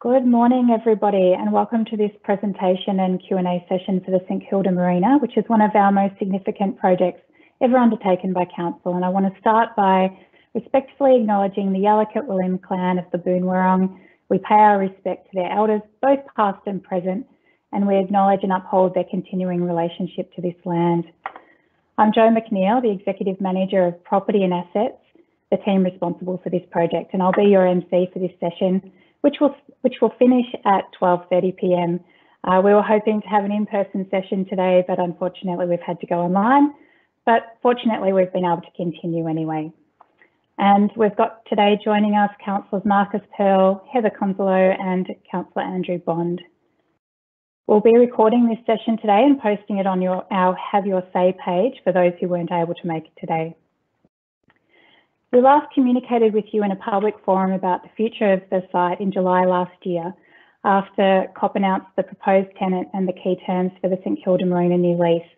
Good morning, everybody, and welcome to this presentation and Q&A session for the St Kilda Marina, which is one of our most significant projects ever undertaken by Council. And I want to start by respectfully acknowledging the Yalukit Willim clan of the Boonwurrung. We pay our respect to their elders, both past and present, and we acknowledge and uphold their continuing relationship to this land. I'm Jo McNeil, the Executive Manager of Property and Assets, the team responsible for this project, and I'll be your MC for this session, which will, which will finish at 12.30pm. Uh, we were hoping to have an in-person session today, but unfortunately we've had to go online. But fortunately, we've been able to continue anyway. And we've got today joining us Councillors Marcus Pearl, Heather Cunsolo and Councillor Andrew Bond. We'll be recording this session today and posting it on your, our Have Your Say page for those who weren't able to make it today. We last communicated with you in a public forum about the future of the site in July last year after COP announced the proposed tenant and the key terms for the St Kilda Marina new lease.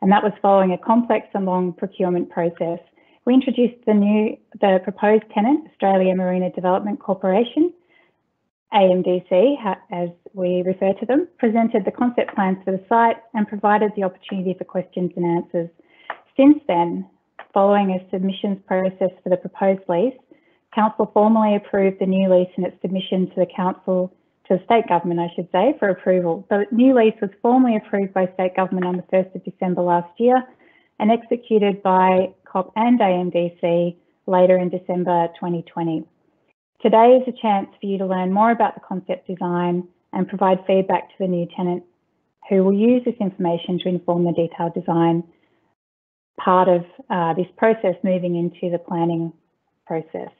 And that was following a complex and long procurement process. We introduced the new, the proposed tenant, Australia Marina Development Corporation, AMDC, as we refer to them, presented the concept plans for the site and provided the opportunity for questions and answers. Since then, following a submissions process for the proposed lease, Council formally approved the new lease and its submission to the Council, to the State Government, I should say, for approval. The new lease was formally approved by State Government on the 1st of December last year and executed by COP and AMDC later in December 2020. Today is a chance for you to learn more about the concept design and provide feedback to the new tenant who will use this information to inform the detailed design part of uh, this process moving into the planning process.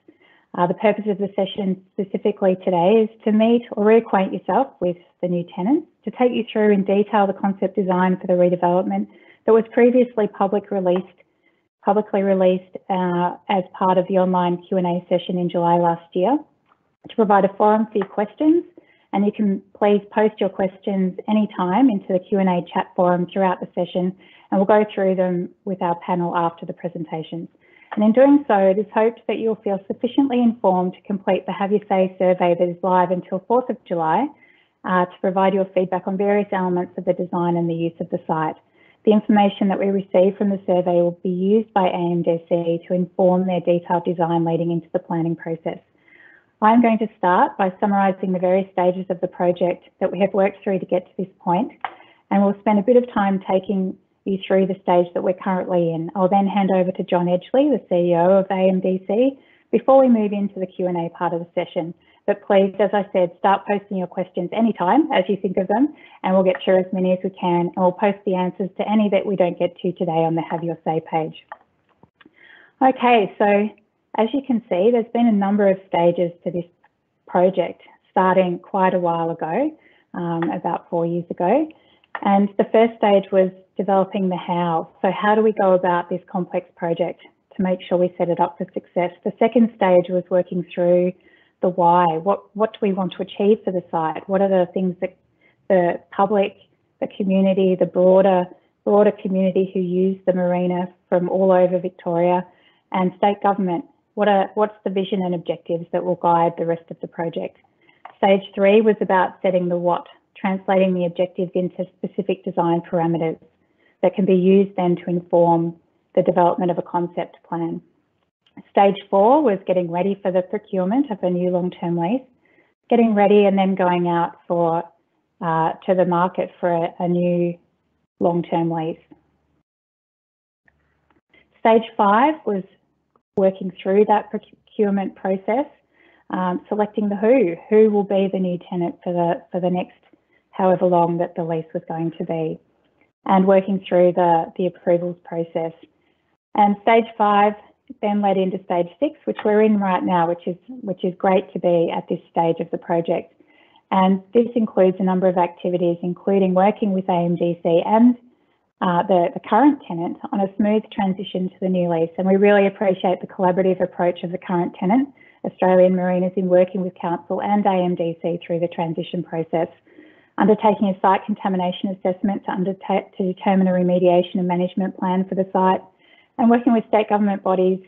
Uh, the purpose of the session specifically today is to meet or reacquaint yourself with the new tenant, to take you through in detail the concept design for the redevelopment that was previously public released publicly released uh, as part of the online Q&A session in July last year to provide a forum for your questions. And you can please post your questions anytime into the Q&A chat forum throughout the session, and we'll go through them with our panel after the presentations. And in doing so, it is hoped that you'll feel sufficiently informed to complete the Have Your Say survey that is live until 4th of July uh, to provide your feedback on various elements of the design and the use of the site. The information that we receive from the survey will be used by AMDC to inform their detailed design leading into the planning process. I'm going to start by summarising the various stages of the project that we have worked through to get to this point, and we'll spend a bit of time taking you through the stage that we're currently in. I'll then hand over to John Edgley, the CEO of AMDC, before we move into the Q&A part of the session. But please, as I said, start posting your questions anytime as you think of them, and we'll get through as many as we can, and we'll post the answers to any that we don't get to today on the Have Your Say page. Okay, so as you can see, there's been a number of stages to this project, starting quite a while ago, um, about four years ago. And the first stage was developing the how. So how do we go about this complex project to make sure we set it up for success? The second stage was working through the why. What what do we want to achieve for the site? What are the things that the public, the community, the broader broader community who use the marina from all over Victoria and state government? What are what's the vision and objectives that will guide the rest of the project? Stage three was about setting the what, translating the objectives into specific design parameters that can be used then to inform the development of a concept plan. Stage four was getting ready for the procurement of a new long-term lease, getting ready and then going out for uh, to the market for a, a new long-term lease. Stage five was working through that procurement process, um, selecting the who, who will be the new tenant for the for the next however long that the lease was going to be, and working through the the approvals process. And stage five then led into stage six, which we're in right now, which is which is great to be at this stage of the project. And this includes a number of activities, including working with AMDC and uh, the, the current tenant on a smooth transition to the new lease. And we really appreciate the collaborative approach of the current tenant, Australian Marinas, in working with Council and AMDC through the transition process, undertaking a site contamination assessment to, undertake, to determine a remediation and management plan for the site, and working with state government bodies,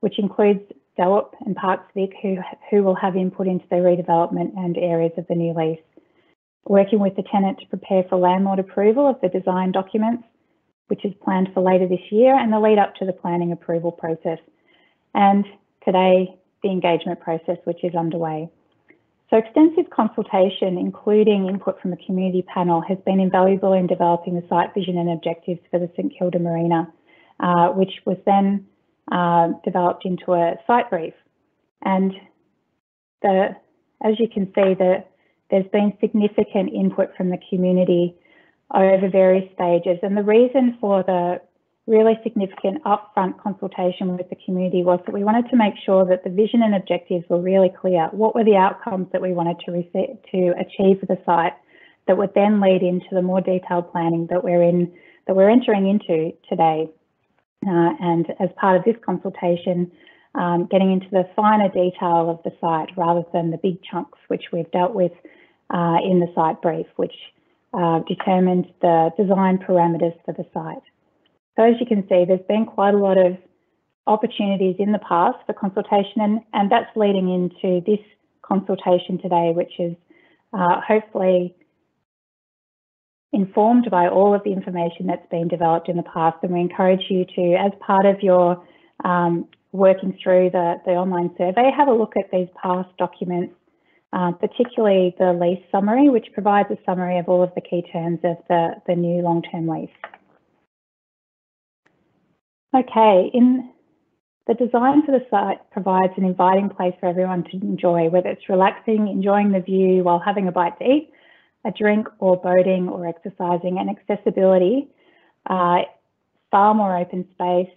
which includes Stelop and Parks Vic, who, who will have input into the redevelopment and areas of the new lease. Working with the tenant to prepare for landlord approval of the design documents, which is planned for later this year, and the lead up to the planning approval process. And today, the engagement process, which is underway. So extensive consultation, including input from the community panel, has been invaluable in developing the site vision and objectives for the St Kilda Marina, uh, which was then uh, developed into a site brief. And the, as you can see, the, there's been significant input from the community over various stages. And the reason for the really significant upfront consultation with the community was that we wanted to make sure that the vision and objectives were really clear. What were the outcomes that we wanted to, to achieve for the site that would then lead into the more detailed planning that we're in that we're entering into today. Uh, and as part of this consultation, um, getting into the finer detail of the site rather than the big chunks which we've dealt with uh, in the site brief, which uh, determined the design parameters for the site. So as you can see, there's been quite a lot of opportunities in the past for consultation, and, and that's leading into this consultation today, which is uh, hopefully informed by all of the information that's been developed in the past. And we encourage you to, as part of your um, working through the, the online survey, have a look at these past documents, uh, particularly the lease summary, which provides a summary of all of the key terms of the, the new long-term lease. Okay, in the design for the site provides an inviting place for everyone to enjoy, whether it's relaxing, enjoying the view while having a bite to eat, a drink or boating or exercising, and accessibility, uh, far more open space,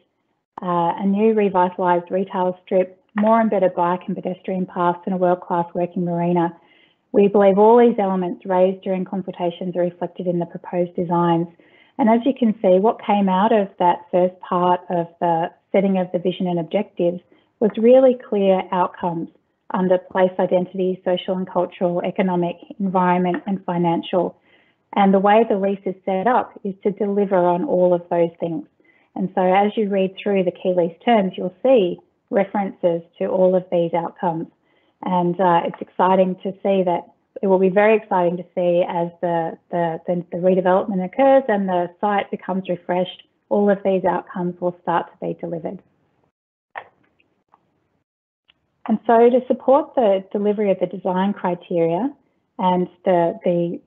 uh, a new revitalised retail strip, more embedded bike and pedestrian paths and a world-class working marina. We believe all these elements raised during consultations are reflected in the proposed designs and as you can see, what came out of that first part of the setting of the vision and objectives was really clear outcomes under place identity, social and cultural, economic, environment and financial. And the way the lease is set up is to deliver on all of those things. And so as you read through the key lease terms, you'll see references to all of these outcomes. And uh, it's exciting to see that it will be very exciting to see as the, the, the, the redevelopment occurs and the site becomes refreshed, all of these outcomes will start to be delivered. And so to support the delivery of the design criteria and the, the,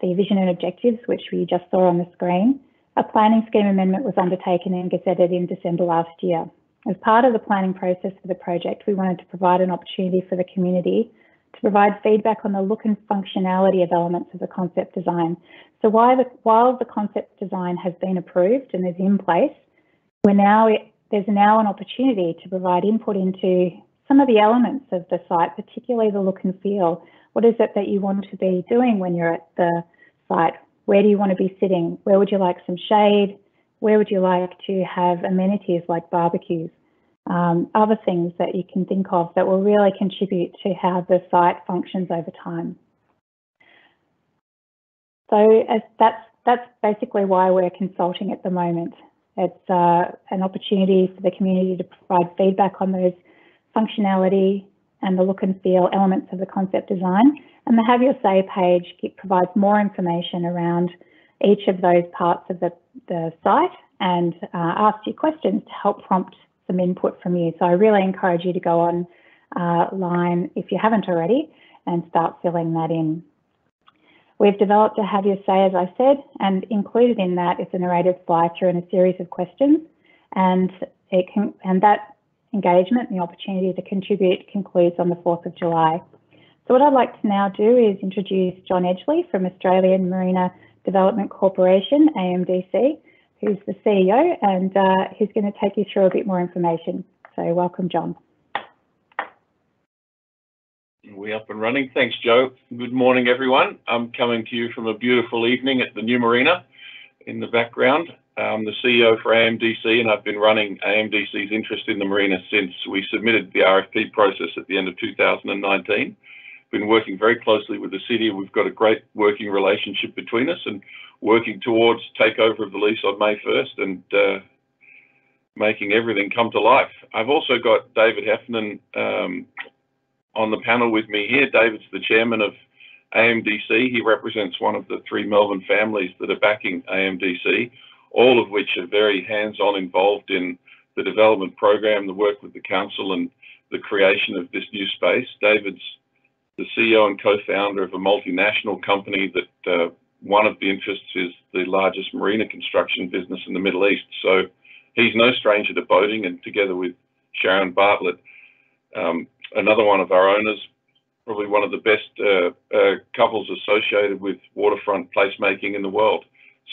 the vision and objectives, which we just saw on the screen, a planning scheme amendment was undertaken and gazetted in December last year. As part of the planning process for the project, we wanted to provide an opportunity for the community to provide feedback on the look and functionality of elements of the concept design. So while the, while the concept design has been approved and is in place, we're now, there's now an opportunity to provide input into some of the elements of the site, particularly the look and feel. What is it that you want to be doing when you're at the site? Where do you want to be sitting? Where would you like some shade? Where would you like to have amenities like barbecues? Um, other things that you can think of that will really contribute to how the site functions over time. So that's that's basically why we're consulting at the moment. It's uh, an opportunity for the community to provide feedback on those functionality and the look and feel elements of the concept design. And the Have Your Say page provides more information around each of those parts of the, the site and uh, asks you questions to help prompt some input from you. So I really encourage you to go on uh, line if you haven't already and start filling that in. We've developed a Have Your Say, as I said, and included in that is a narrated fly through and a series of questions. And it can, and that engagement and the opportunity to contribute concludes on the 4th of July. So what I'd like to now do is introduce John Edgley from Australian Marina Development Corporation, AMDC, who's the CEO, and uh, he's going to take you through a bit more information. So welcome, John. We're up and running. Thanks, Jo. Good morning, everyone. I'm coming to you from a beautiful evening at the new marina in the background. I'm the CEO for AMDC, and I've been running AMDC's interest in the marina since we submitted the RFP process at the end of 2019. Been working very closely with the city. We've got a great working relationship between us, and working towards takeover of the lease on May 1st and uh, making everything come to life. I've also got David Heffernan um, on the panel with me here. David's the chairman of AMDC. He represents one of the three Melbourne families that are backing AMDC, all of which are very hands-on involved in the development program, the work with the council and the creation of this new space. David's the CEO and co-founder of a multinational company that uh, one of the interests is the largest marina construction business in the Middle East. So he's no stranger to boating and together with Sharon Bartlett, um, another one of our owners, probably one of the best uh, uh, couples associated with waterfront placemaking in the world.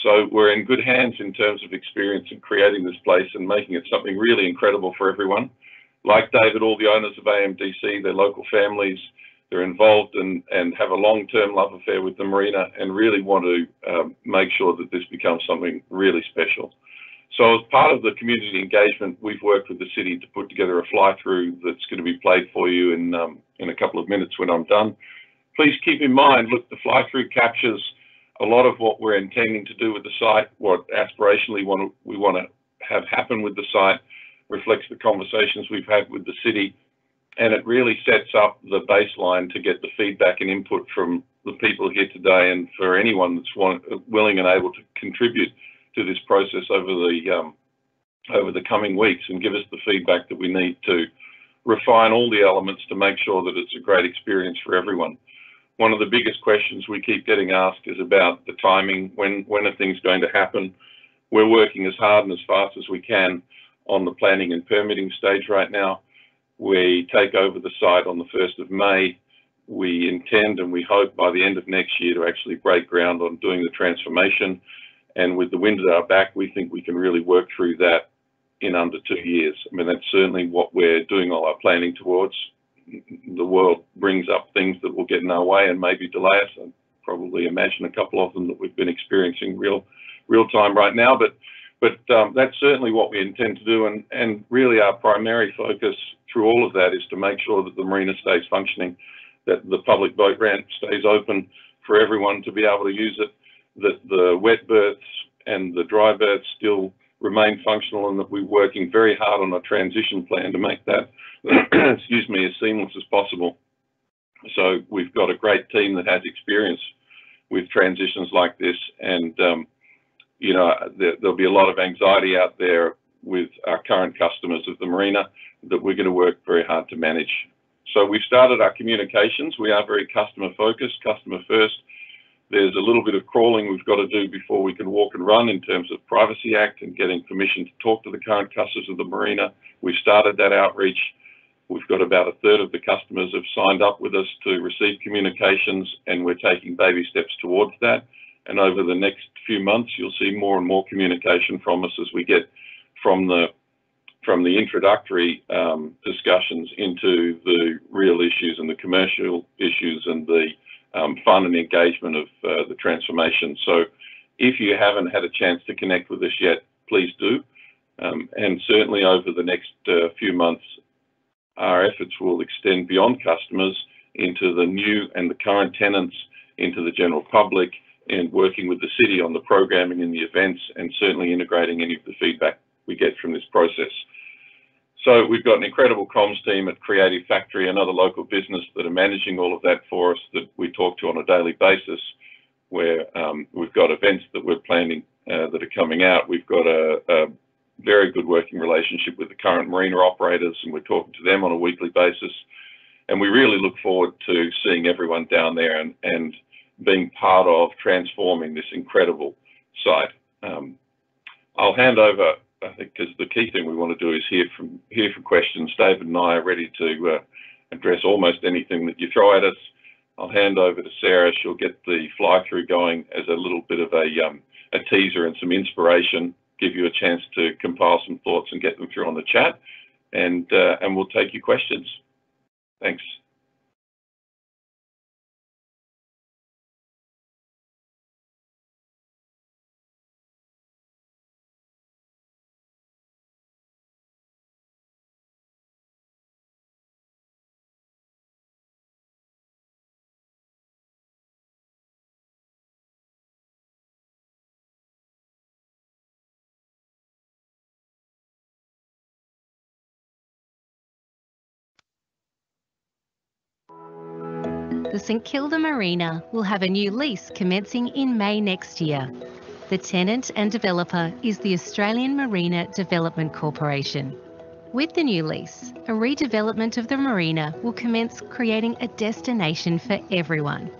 So we're in good hands in terms of experience in creating this place and making it something really incredible for everyone. Like David, all the owners of AMDC, their local families, they're involved and, have a long-term love affair with the marina and really want to um, make sure that this becomes something really special. So as part of the community engagement, we've worked with the city to put together a fly-through that's going to be played for you in, um, in a couple of minutes when I'm done. Please keep in mind, look, the fly-through captures a lot of what we're intending to do with the site, what aspirationally want to, we want to have happen with the site, reflects the conversations we've had with the city, and it really sets up the baseline to get the feedback and input from the people here today and for anyone that's want, willing and able to contribute to this process over the um, over the coming weeks and give us the feedback that we need to refine all the elements to make sure that it's a great experience for everyone. One of the biggest questions we keep getting asked is about the timing. When when are things going to happen? We're working as hard and as fast as we can on the planning and permitting stage right now. We take over the site on the 1st of May. We intend and we hope by the end of next year to actually break ground on doing the transformation. And with the wind at our back, we think we can really work through that in under two years. I mean, that's certainly what we're doing all our planning towards. The world brings up things that will get in our way and maybe delay us. I probably imagine a couple of them that we've been experiencing real, real time right now. But but um, that's certainly what we intend to do. And, and really our primary focus through all of that is to make sure that the marina stays functioning, that the public boat ramp stays open for everyone to be able to use it, that the wet berths and the dry berths still remain functional and that we're working very hard on a transition plan to make that, excuse me, as seamless as possible. So we've got a great team that has experience with transitions like this and um, you know, there, will be a lot of anxiety out there with our current customers of the marina that we're going to work very hard to manage. So we've started our communications. We are very customer focused, customer first. There's a little bit of crawling we've got to do before we can walk and run in terms of Privacy Act and getting permission to talk to the current customers of the marina. We've started that outreach. We've got about a third of the customers have signed up with us to receive communications and we're taking baby steps towards that. And over the next few months, you'll see more and more communication from us as we get from the from the introductory um, discussions into the real issues and the commercial issues and the um, fun and engagement of uh, the transformation. So if you haven't had a chance to connect with us yet, please do. Um, and certainly over the next uh, few months, our efforts will extend beyond customers into the new and the current tenants, into the general public, and working with the city on the programming and the events and certainly integrating any of the feedback we get from this process. So we've got an incredible comms team at Creative Factory, another local business that are managing all of that for us that we talk to on a daily basis, where um, we've got events that we're planning uh, that are coming out. We've got a, a, very good working relationship with the current marina operators, and we're talking to them on a weekly basis. And we really look forward to seeing everyone down there and, and being part of transforming this incredible site. Um, I'll hand over, I think, because the key thing we want to do is hear from hear from questions. David and I are ready to uh, address almost anything that you throw at us. I'll hand over to Sarah. She'll get the fly through going as a little bit of a, um, a teaser and some inspiration, give you a chance to compile some thoughts and get them through on the chat. And, uh, and we'll take your questions. Thanks. St Kilda Marina will have a new lease commencing in May next year. The tenant and developer is the Australian Marina Development Corporation. With the new lease, a redevelopment of the marina will commence creating a destination for everyone.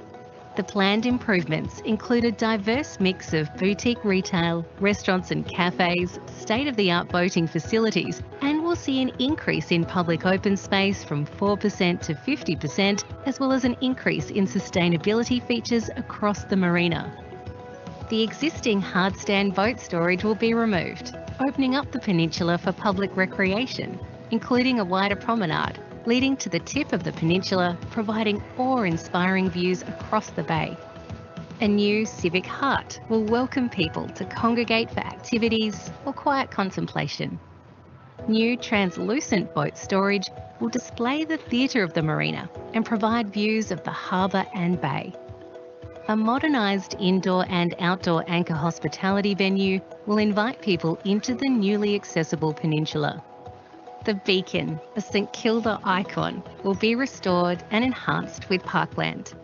The planned improvements include a diverse mix of boutique retail, restaurants and cafes, state-of-the-art boating facilities, and will see an increase in public open space from 4% to 50%, as well as an increase in sustainability features across the marina. The existing hardstand boat storage will be removed, opening up the peninsula for public recreation, including a wider promenade leading to the tip of the peninsula, providing awe-inspiring views across the bay. A new civic heart will welcome people to congregate for activities or quiet contemplation. New translucent boat storage will display the theatre of the marina and provide views of the harbour and bay. A modernised indoor and outdoor anchor hospitality venue will invite people into the newly accessible peninsula. The Beacon, the St Kilda icon, will be restored and enhanced with parkland.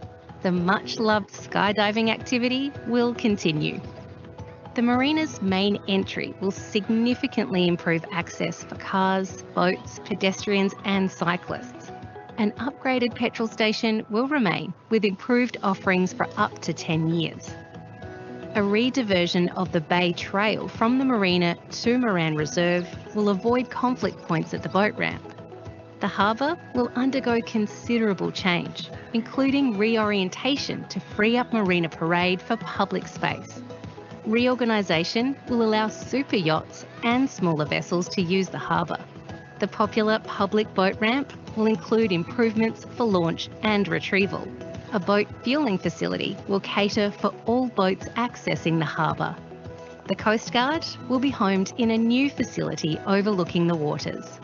The much loved skydiving activity will continue. The marina's main entry will significantly improve access for cars, boats, pedestrians and cyclists. An upgraded petrol station will remain with improved offerings for up to 10 years. A rediversion of the Bay Trail from the marina to Moran Reserve will avoid conflict points at the boat ramp. The harbour will undergo considerable change, including reorientation to free up Marina Parade for public space. Reorganisation will allow super yachts and smaller vessels to use the harbour. The popular public boat ramp will include improvements for launch and retrieval, a boat fuelling facility will cater for all boats accessing the harbour. The Coast Guard will be homed in a new facility overlooking the waters.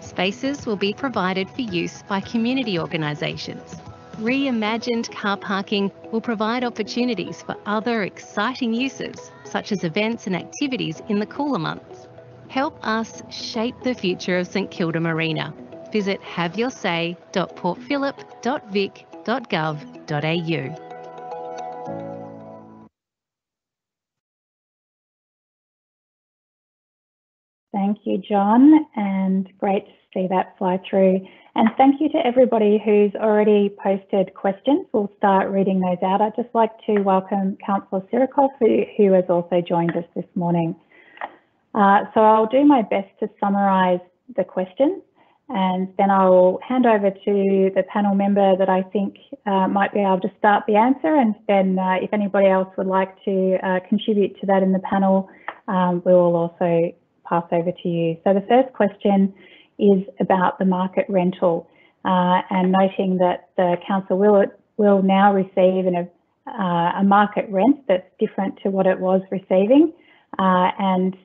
Spaces will be provided for use by community organisations. Reimagined car parking will provide opportunities for other exciting uses, such as events and activities in the cooler months. Help us shape the future of St Kilda Marina. Visit haveyoursay.portphillip.vic www.ecc.gov.au. Thank you, John, and great to see that fly through. And thank you to everybody who's already posted questions. We'll start reading those out. I'd just like to welcome Councillor Sirakoff, who, who has also joined us this morning. Uh, so I'll do my best to summarise the questions and then I'll hand over to the panel member that I think uh, might be able to start the answer. And then uh, if anybody else would like to uh, contribute to that in the panel, um, we will also pass over to you. So the first question is about the market rental uh, and noting that the council will, will now receive an, uh, a market rent that's different to what it was receiving uh, and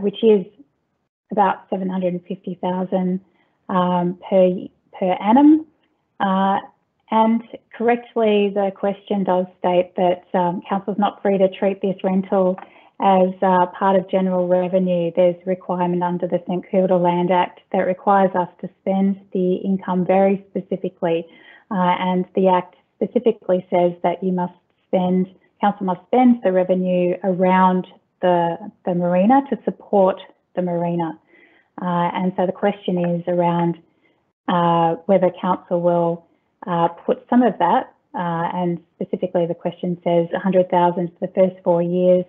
which is about 750,000 um, per, per annum. Uh, and correctly, the question does state that um, council is not free to treat this rental as uh, part of general revenue. There's a requirement under the St Kilda Land Act that requires us to spend the income very specifically. Uh, and the Act specifically says that you must spend, council must spend the revenue around the, the marina to support the marina. Uh, and so the question is around uh, whether council will uh, put some of that, uh, and specifically the question says 100,000 for the first four years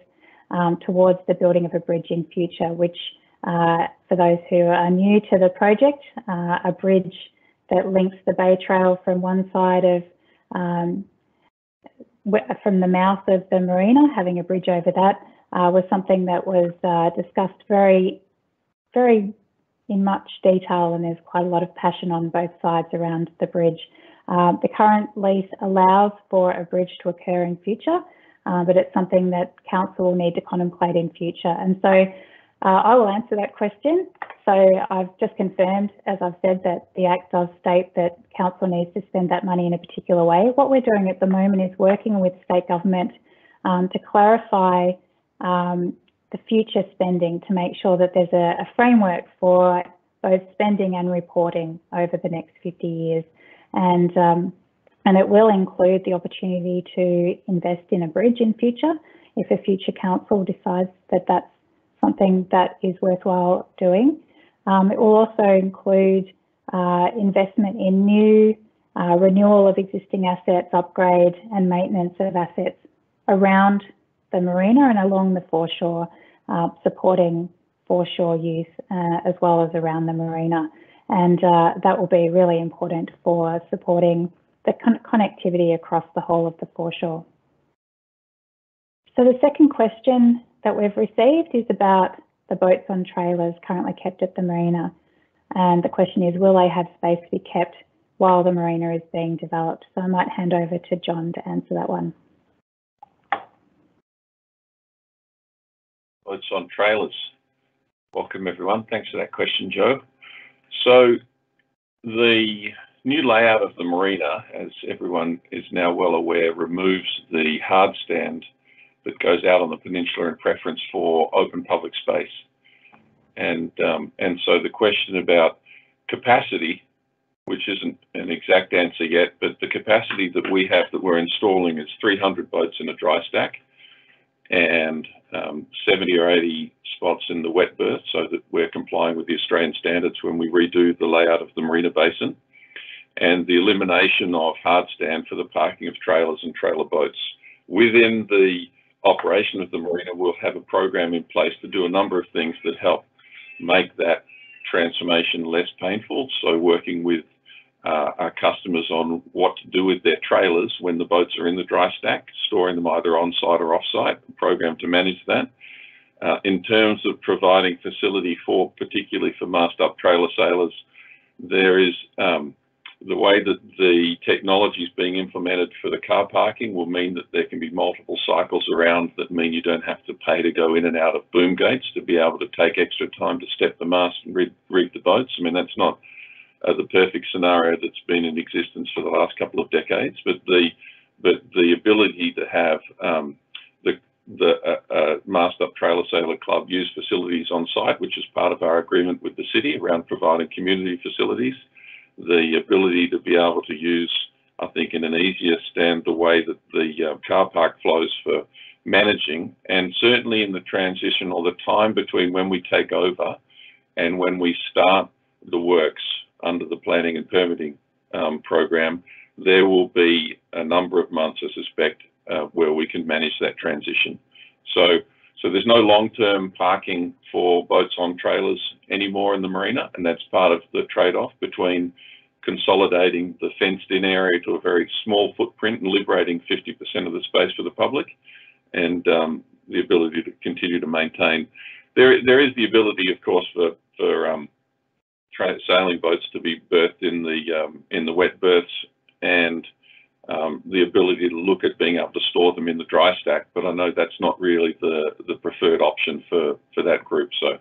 um, towards the building of a bridge in future, which uh, for those who are new to the project, uh, a bridge that links the Bay Trail from one side of um, from the mouth of the marina, having a bridge over that was something that was discussed very very in much detail and there's quite a lot of passion on both sides around the bridge. Um, the current lease allows for a bridge to occur in future, uh, but it's something that council will need to contemplate in future. And so uh, I will answer that question. So I've just confirmed, as I've said, that the Act does state that council needs to spend that money in a particular way. What we're doing at the moment is working with state government um, to clarify um, the future spending to make sure that there's a, a, framework for both spending and reporting over the next 50 years. And um, And it will include the opportunity to invest in a bridge in future if a future council decides that that's something that is worthwhile doing. Um, it will also include uh, investment in new uh, renewal of existing assets, upgrade and maintenance of assets around the marina and along the foreshore, uh, supporting foreshore use uh, as well as around the marina. And uh, that will be really important for supporting the con connectivity across the whole of the foreshore. So the second question that we've received is about the boats on trailers currently kept at the marina. And the question is, will they have space to be kept while the marina is being developed? So I might hand over to John to answer that one. Boats on trailers. Welcome everyone. Thanks for that question, Jo. So the new layout of the marina, as everyone is now well aware, removes the hard stand that goes out on the peninsula in preference for open public space. And, um, and so the question about capacity, which isn't an exact answer yet, but the capacity that we have that we're installing is 300 boats in a dry stack and um, 70 or 80 spots in the wet berth so that we're complying with the Australian standards when we redo the layout of the marina basin and the elimination of hard stand for the parking of trailers and trailer boats within the operation of the marina, we'll have a program in place to do a number of things that help make that transformation less painful. So working with uh, our customers on what to do with their trailers when the boats are in the dry stack, storing them either on site or off site, program to manage that. Uh, in terms of providing facility for, particularly for mast up trailer sailors, there is um, the way that the technology is being implemented for the car parking will mean that there can be multiple cycles around that mean you don't have to pay to go in and out of boom gates to be able to take extra time to step the mast and rig, rig the boats. I mean, that's not uh, the perfect scenario that's been in existence for the last couple of decades, but the but the ability to have um, the the uh, uh, Mast Up Trailer Sailor Club use facilities on site, which is part of our agreement with the city around providing community facilities, the ability to be able to use, I think, in an easier stand the way that the uh, car park flows for managing, and certainly in the transition or the time between when we take over and when we start the works under the planning and permitting um, program, there will be a number of months, I suspect, uh, where we can manage that transition. So, so there's no long-term parking for boats on trailers anymore in the marina, and that's part of the trade-off between consolidating the fenced-in area to a very small footprint and liberating 50% of the space for the public, and um, the ability to continue to maintain. There, there is the ability, of course, for for um, sailing boats to be berthed in the um, in the wet berths and um, the ability to look at being able to store them in the dry stack. But I know that's not really the the preferred option for for that group. So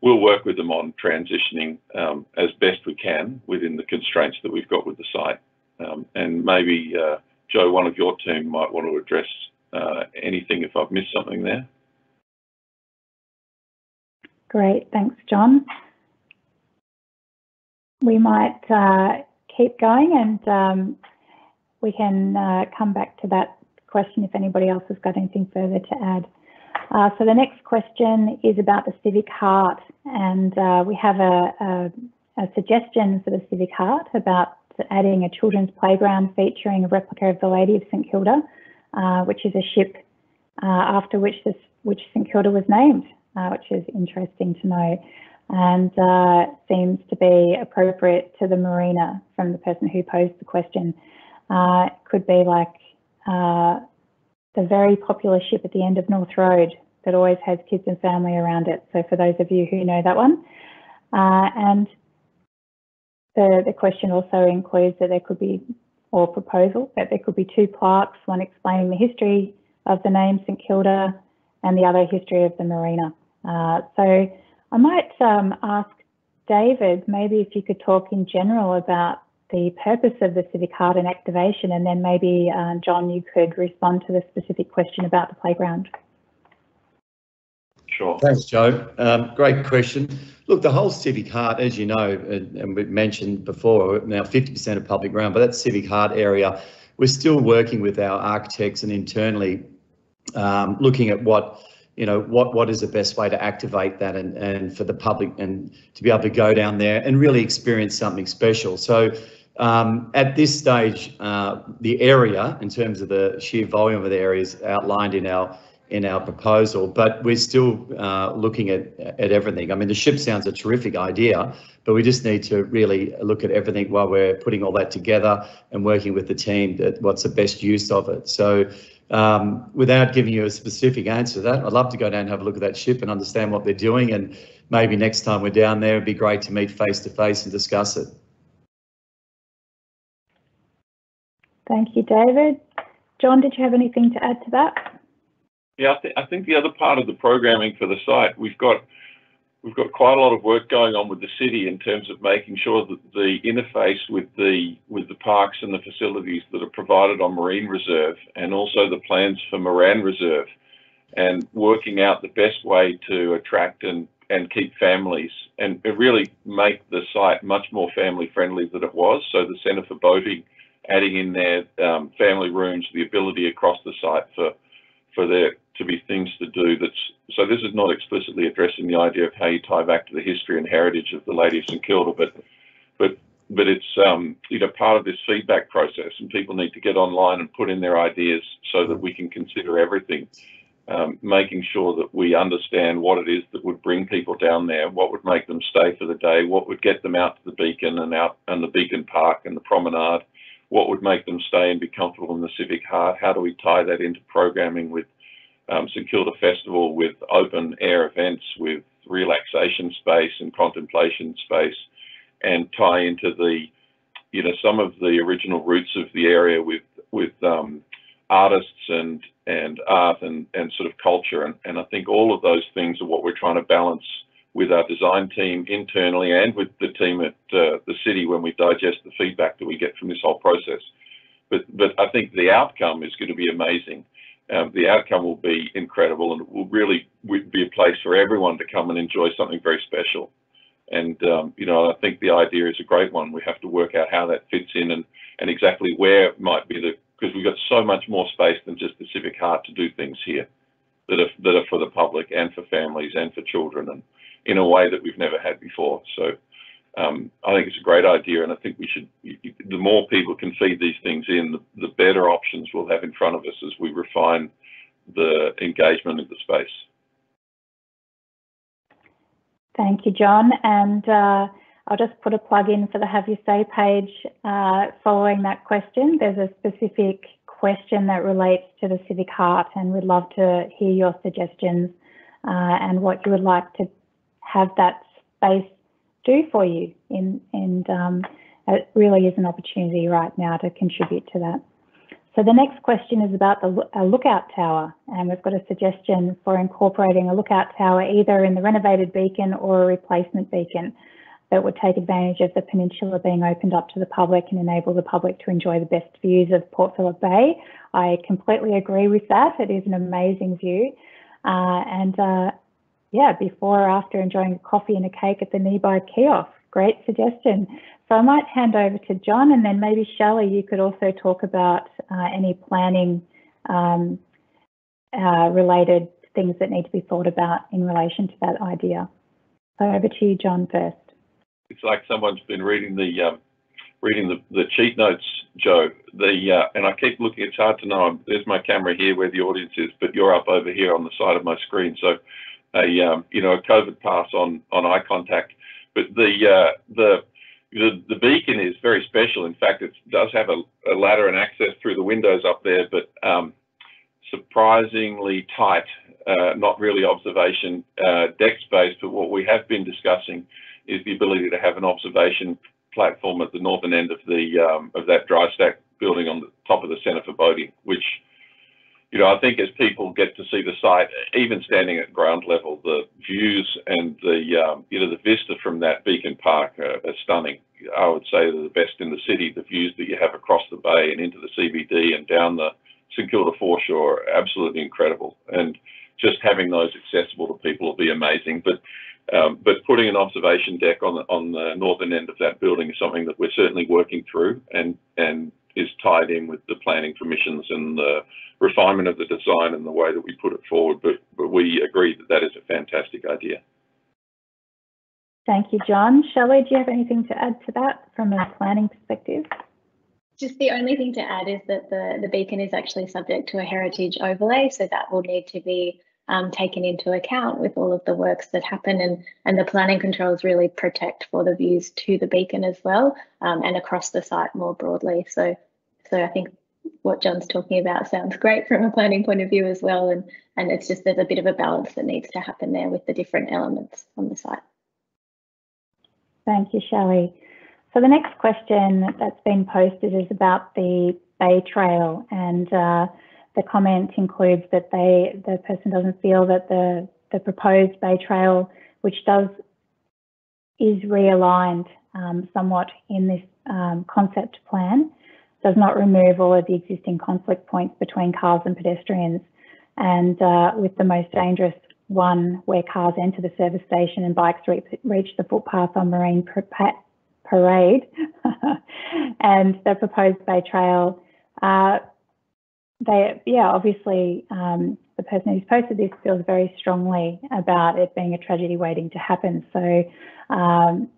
we'll work with them on transitioning um, as best we can within the constraints that we've got with the site. Um, and maybe uh, Jo, one of your team might want to address uh, anything if I've missed something there. Great, thanks, John we might uh, keep going and um, we can uh, come back to that question if anybody else has got anything further to add. Uh, so the next question is about the Civic Heart and uh, we have a, a, a, suggestion for the Civic Heart about adding a children's playground featuring a replica of the Lady of St Kilda, uh, which is a ship uh, after which, this, which St Kilda was named, which is interesting to know and uh, seems to be appropriate to the marina from the person who posed the question. Uh, could be like uh, the very popular ship at the end of North Road that always has kids and family around it. So for those of you who know that one. Uh, and the, the question also includes that there could be, or proposal, that there could be two plaques, one explaining the history of the name St Kilda and the other history of the marina. Uh, so I might um, ask David, maybe if you could talk in general about the purpose of the Civic Heart and activation, and then maybe, uh, John, you could respond to the specific question about the playground. Sure. Thanks, Jo. Um, great question. Look, the whole civic heart, as you know, and, and we've mentioned before, now 50% of public ground, but that civic heart area, we're still working with our architects and internally um, looking at what you know what what is the best way to activate that and and for the public and to be able to go down there and really experience something special. So um, at this stage, uh, the area in terms of the sheer volume of the areas outlined in our in our proposal, but we're still uh, looking at at everything. I mean, the ship sounds a terrific idea, but we just need to really look at everything while we're putting all that together and working with the team that what's the best use of it. So um, without giving you a specific answer to that, I'd love to go down and have a look at that ship and understand what they're doing. And maybe next time we're down there, it'd be great to meet face to face and discuss it. Thank you, David. John, did you have anything to add to that? Yeah, I, th I think the other part of the programming for the site, we've got we've got quite a lot of work going on with the city in terms of making sure that the interface with the with the parks and the facilities that are provided on Marine Reserve and also the plans for Moran Reserve and working out the best way to attract and and keep families and really make the site much more family friendly than it was. So the Centre for Boating, adding in their um, family rooms, the ability across the site for for there to be things to do that's so this is not explicitly addressing the idea of how you tie back to the history and heritage of the Lady of St Kilda, but but but it's um, you know part of this feedback process, and people need to get online and put in their ideas so that we can consider everything, um, making sure that we understand what it is that would bring people down there, what would make them stay for the day, what would get them out to the beacon and out and the beacon park and the promenade, what would make them stay and be comfortable in the civic heart, how do we tie that into programming with um, St Kilda Festival with open air events, with relaxation space and contemplation space, and tie into the, you know, some of the original roots of the area with with um, artists and and art and and sort of culture, and and I think all of those things are what we're trying to balance with our design team internally and with the team at uh, the city when we digest the feedback that we get from this whole process. But but I think the outcome is going to be amazing um, the outcome will be incredible and it will really be a place for everyone to come and enjoy something very special. And, um, you know, I think the idea is a great one. We have to work out how that fits in and, and exactly where it might be the, because we've got so much more space than just the civic heart to do things here that are, that are for the public and for families and for children and in a way that we've never had before. So um, I think it's a great idea, and I think we should. The more people can feed these things in, the, the better options we'll have in front of us as we refine the engagement in the space. Thank you, John. And uh, I'll just put a plug in for the Have You Say page uh, following that question. There's a specific question that relates to the civic heart, and we'd love to hear your suggestions uh, and what you would like to have that space do for you. In, and um, it really is an opportunity right now to contribute to that. So the next question is about the lookout tower, and we've got a suggestion for incorporating a lookout tower either in the renovated beacon or a replacement beacon that would take advantage of the peninsula being opened up to the public and enable the public to enjoy the best views of Port Phillip Bay. I completely agree with that. It is an amazing view. Uh, and uh, yeah, before or after enjoying a coffee and a cake at the nearby kiosk. Great suggestion. So I might hand over to John and then maybe Shelley, you could also talk about uh, any planning um, uh, related things that need to be thought about in relation to that idea. So over to you, John, first. It's like someone's been reading the um, reading the, the cheat notes, Jo. The uh, and I keep looking. It's hard to know. There's my camera here where the audience is, but you're up over here on the side of my screen. So a um, you know a COVID pass on on eye contact. But the uh, the the, the beacon is very special. In fact, it does have a, a ladder and access through the windows up there, but um, surprisingly tight, uh, not really observation uh, deck space. But what we have been discussing is the ability to have an observation platform at the northern end of the um, of that dry stack building on the top of the Centre for Boating, which you know, I think as people get to see the site, even standing at ground level, the views and the, um, you know, the vista from that Beacon Park are, are, stunning. I would say they're the best in the city. The views that you have across the bay and into the CBD and down the St Kilda foreshore are absolutely incredible. And just having those accessible to people will be amazing. But um, but putting an observation deck on the, on the northern end of that building is something that we're certainly working through and and is tied in with the planning permissions and the refinement of the design and the way that we put it forward. But but we agree that that is a fantastic idea. Thank you, John. Shelley, do you have anything to add to that from a planning perspective? Just the only thing to add is that the, the beacon is actually subject to a heritage overlay, so that will need to be um, taken into account with all of the works that happen and, and the planning controls really protect for the views to the beacon as well um, and across the site more broadly. So, so I think what John's talking about sounds great from a planning point of view as well. And, and it's just there's a bit of a balance that needs to happen there with the different elements on the site. Thank you, Shelley. So the next question that's been posted is about the Bay Trail and uh, the comment includes that they the person doesn't feel that the the proposed Bay Trail, which does is realigned um, somewhat in this um, concept plan, does not remove all of the existing conflict points between cars and pedestrians, and uh, with the most dangerous one where cars enter the service station and bikes reach, reach the footpath on Marine Parade, and the proposed Bay Trail. Uh, they, yeah, obviously, um, the person who's posted this feels very strongly about it being a tragedy waiting to happen. So, um,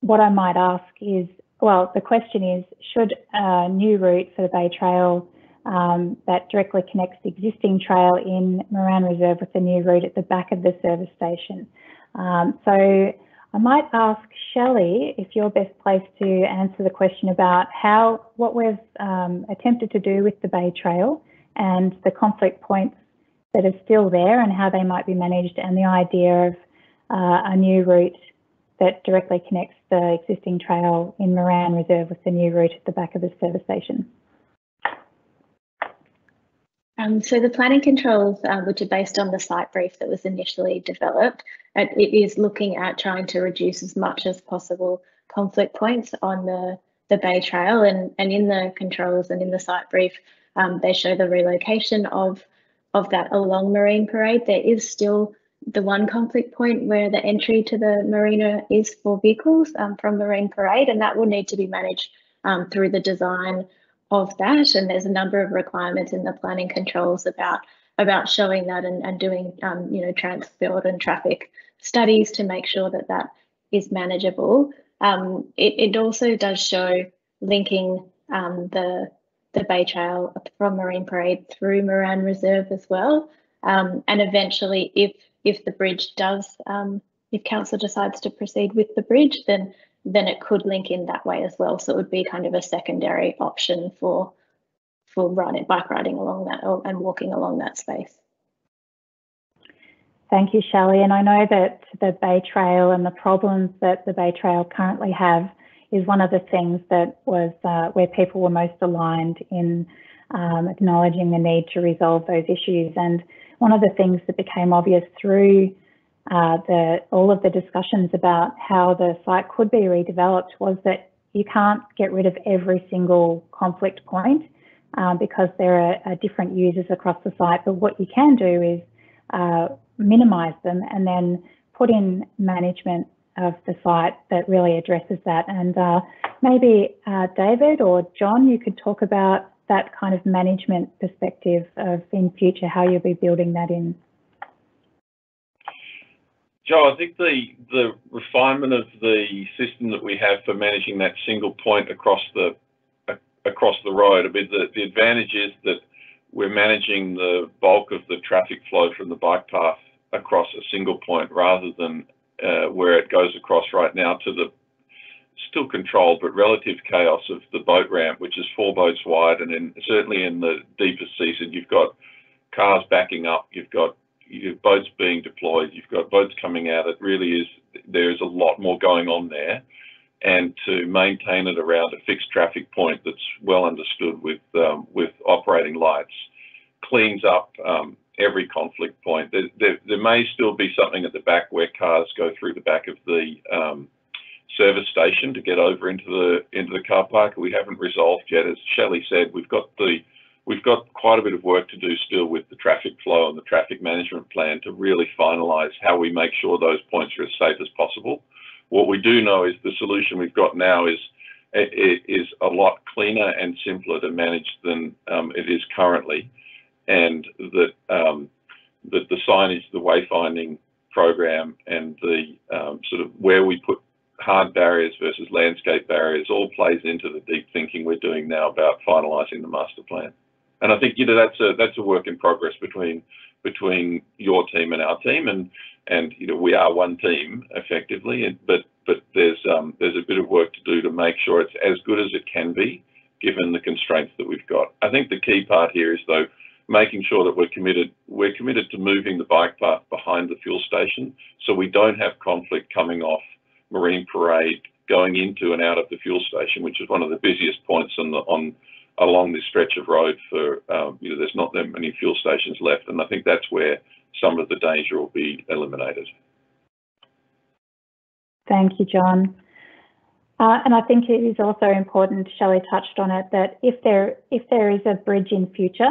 what I might ask is, well, the question is, should a new route for the Bay Trail um, that directly connects the existing trail in Moran Reserve with the new route at the back of the service station? Um, so I might ask Shelley if you're best placed to answer the question about how what we've um, attempted to do with the Bay Trail and the conflict points that are still there and how they might be managed and the idea of uh, a new route that directly connects the existing trail in Moran Reserve with the new route at the back of the service station. Um, so the planning controls, uh, which are based on the site brief that was initially developed, it, it is looking at trying to reduce as much as possible conflict points on the, the Bay Trail and, and in the controls and in the site brief, um, they show the relocation of, of that along Marine Parade. There is still the one conflict point where the entry to the marina is for vehicles um, from Marine Parade, and that will need to be managed um, through the design of that. And there's a number of requirements in the planning controls about about showing that and, and doing um, you know transport and traffic studies to make sure that that is manageable. Um, it, it also does show linking um, the the Bay Trail from Marine Parade through Moran Reserve as well. Um, and eventually, if if the bridge does, um, if council decides to proceed with the bridge, then then it could link in that way as well. So it would be kind of a secondary option for for riding, bike riding along that or, and walking along that space. Thank you, Shelley. And I know that the Bay Trail and the problems that the Bay Trail currently have is one of the things that was uh, where people were most aligned in um, acknowledging the need to resolve those issues. And one of the things that became obvious through uh, the, all of the discussions about how the site could be redeveloped was that you can't get rid of every single conflict point uh, because there are, are, different users across the site. But what you can do is uh, minimise them and then put in management of the site that really addresses that. And uh, maybe uh, David or John, you could talk about that kind of management perspective of in future how you'll be building that in. Jo, I think the the refinement of the system that we have for managing that single point across the uh, across the road, a bit the, the advantage is that we're managing the bulk of the traffic flow from the bike path across a single point rather than uh, where it goes across right now to the still controlled but relative chaos of the boat ramp, which is four boats wide, and in, certainly in the deepest season, you've got cars backing up, you've got you've boats being deployed, you've got boats coming out. It really is, there's a lot more going on there. And to maintain it around a fixed traffic point that's well understood with um, with operating lights cleans up um, every conflict point. There, there, there, may still be something at the back where cars go through the back of the um, service station to get over into the into the car park. We haven't resolved yet. As Shelley said, we've got the we've got quite a bit of work to do still with the traffic flow and the traffic traffic management plan to really finalise how we make sure those points are as safe as possible. What we do know is the solution we've got now is is a lot cleaner and simpler to manage than um, it is currently, and that um, that the signage, the wayfinding program, and the um, sort of where we put hard barriers versus landscape barriers all plays into the deep thinking we're doing now about finalising the master plan. And I think you know that's a that's a work in progress between between your team and our team, and and you know we are one team effectively, and, but but there's um, there's a bit of work to do to make sure it's as good as it can be, given the constraints that we've got. I think the key part here is though making sure that we're committed we're committed to moving the bike path behind the fuel station, so we don't have conflict coming off Marine Parade going into and out of the fuel station, which is one of the busiest points on the on along this stretch of road for, um, you know, there's not that many fuel stations left. And I think that's where some of the danger will be eliminated. Thank you, John. Uh, and I think it is also important, Shelley touched on it, that if there if there is a bridge in future,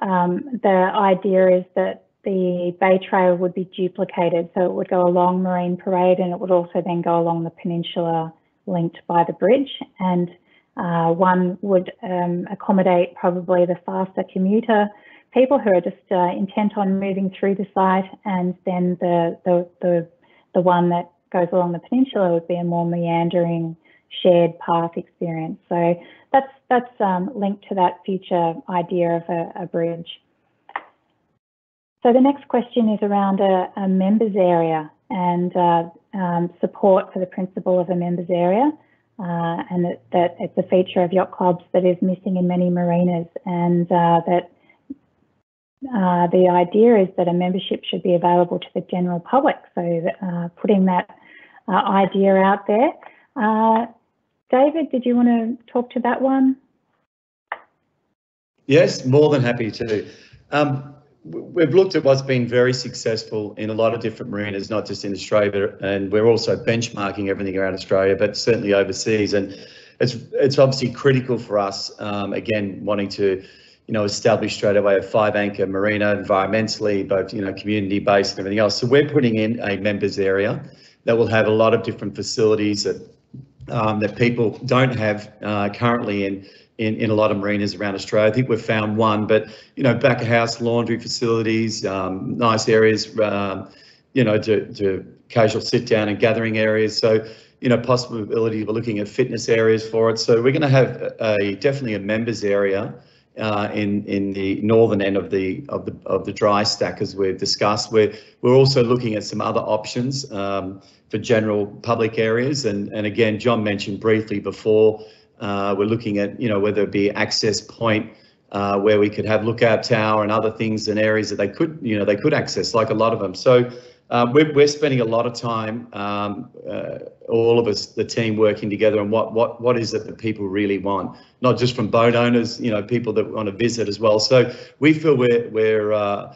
um, the idea is that the Bay Trail would be duplicated. So it would go along Marine Parade and it would also then go along the peninsula linked by the bridge. And uh, one would um, accommodate probably the faster commuter people who are just uh, intent on moving through the site, and then the, the the the one that goes along the peninsula would be a more meandering shared path experience. So that's that's um, linked to that future idea of a, a, bridge. So the next question is around a, a members area and uh, um, support for the principle of a members area uh, and that, that, it's a feature of yacht clubs that is missing in many marinas and uh, that uh, the idea is that a membership should be available to the general public. So uh, putting that uh, idea out there. Uh, David, did you want to talk to that one? Yes, more than happy to. Um, we've looked at what's been very successful in a lot of different marinas, not just in Australia, and we're also benchmarking everything around Australia, but certainly overseas. And it's it's obviously critical for us, um, again, wanting to, you know, establish straight away a five anchor marina environmentally, both you know, community based and everything else. So we're putting in a members area that will have a lot of different facilities that um, that people don't have uh, currently in in, in a lot of marinas around Australia. I think we've found one, but you know, back of house laundry facilities, um, nice areas, um, you know, to, to casual sit down and gathering areas. So, you know, possibility we're looking at fitness areas for it. So we're going to have a definitely a members area uh, in in the northern end of the of the of the dry stack as we've discussed. We're we're also looking at some other options um, for general public areas, and and again, John mentioned briefly before uh, we're looking at, you know, whether it be access point uh, where we could have lookout tower and other things and areas that they could, you know, they could access, like a lot of them. So uh, we're, we're spending a lot of time, um, uh, all of us, the team working together on what what what is it that people really want, not just from boat owners, you know, people that want to visit as well. So we feel we're we're uh,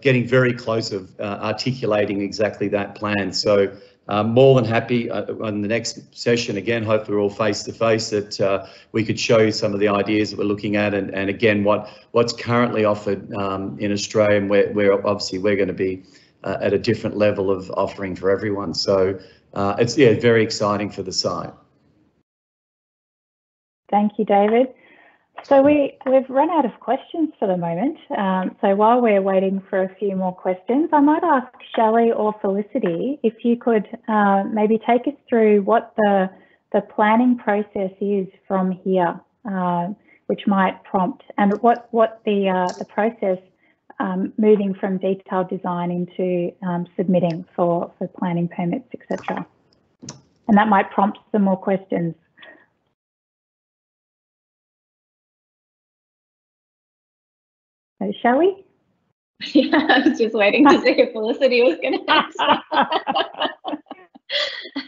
getting very close of uh, articulating exactly that plan. So I'm more than happy uh, on the next session again. Hopefully, we're all face to face that uh, we could show you some of the ideas that we're looking at, and, and again, what what's currently offered um, in Australia, and where, where obviously we're going to be uh, at a different level of offering for everyone. So uh, it's yeah, very exciting for the site. Thank you, David. So we, we've run out of questions for the moment. Um, so while we're waiting for a few more questions, I might ask Shelley or Felicity if you could uh, maybe take us through what the, the planning process is from here, uh, which might prompt, and what, what the, uh, the process um, moving from detailed design into um, submitting for, for planning permits, etc. And that might prompt some more questions. So shall we? Yeah, I was just waiting to see if Felicity was going to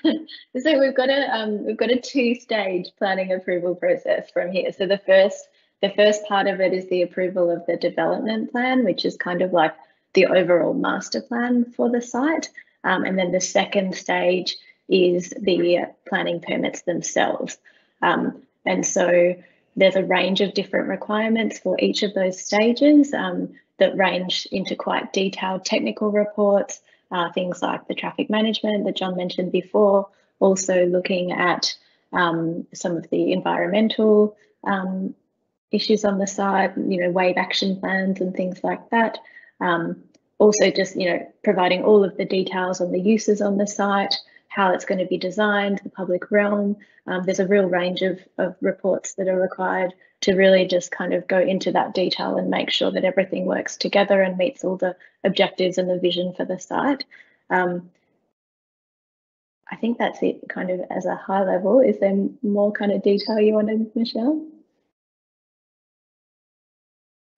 answer. so we've got a um, we've got a two-stage planning approval process from here. So the first the first part of it is the approval of the development plan, which is kind of like the overall master plan for the site. Um, and then the second stage is the planning permits themselves. Um, and so there's a range of different requirements for each of those stages um, that range into quite detailed technical reports, uh, things like the traffic management that John mentioned before, also looking at um, some of the environmental um, issues on the site, you know, wave action plans and things like that. Um, also just, you know, providing all of the details on the uses on the site, how it's going to be designed, the public realm. Um, there's a real range of, of reports that are required to really just kind of go into that detail and make sure that everything works together and meets all the objectives and the vision for the site. Um, I think that's it kind of as a high level. Is there more kind of detail you wanted, Michelle?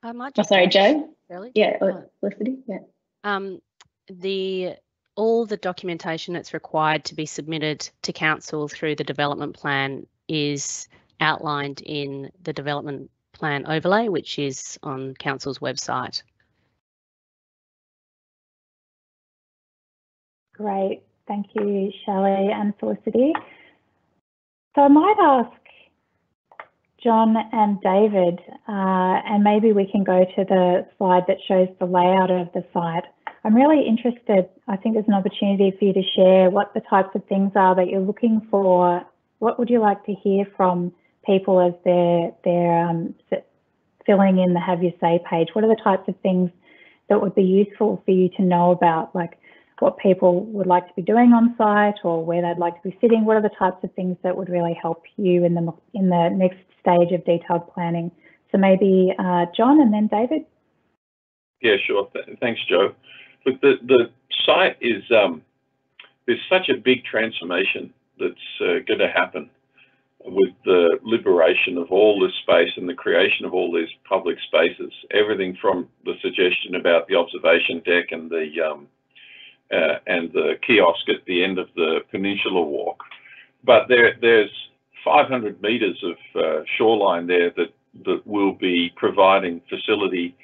I might Oh, sorry, Jo? Shirley. Yeah, or Felicity? Yeah. Um, the all the documentation that's required to be submitted to council through the development plan is outlined in the development plan overlay, which is on council's website. Great. Thank you, Shelley and Felicity. So I might ask John and David, uh, and maybe we can go to the slide that shows the layout of the site. I'm really interested, I think there's an opportunity for you to share what the types of things are that you're looking for. What would you like to hear from people as they're, they're um, filling in the Have Your Say page? What are the types of things that would be useful for you to know about, like what people would like to be doing on site or where they'd like to be sitting? What are the types of things that would really help you in the in the next stage of detailed planning? So maybe uh, John and then David. Yeah, sure. Th thanks, Jo. Look, the the site is um, there's such a big transformation that's uh, going to happen with the liberation of all this space and the creation of all these public spaces. Everything from the suggestion about the observation deck and the um, uh, and the kiosk at the end of the Peninsula Walk. But there, there's 500 metres of uh, shoreline there that, that will be providing facility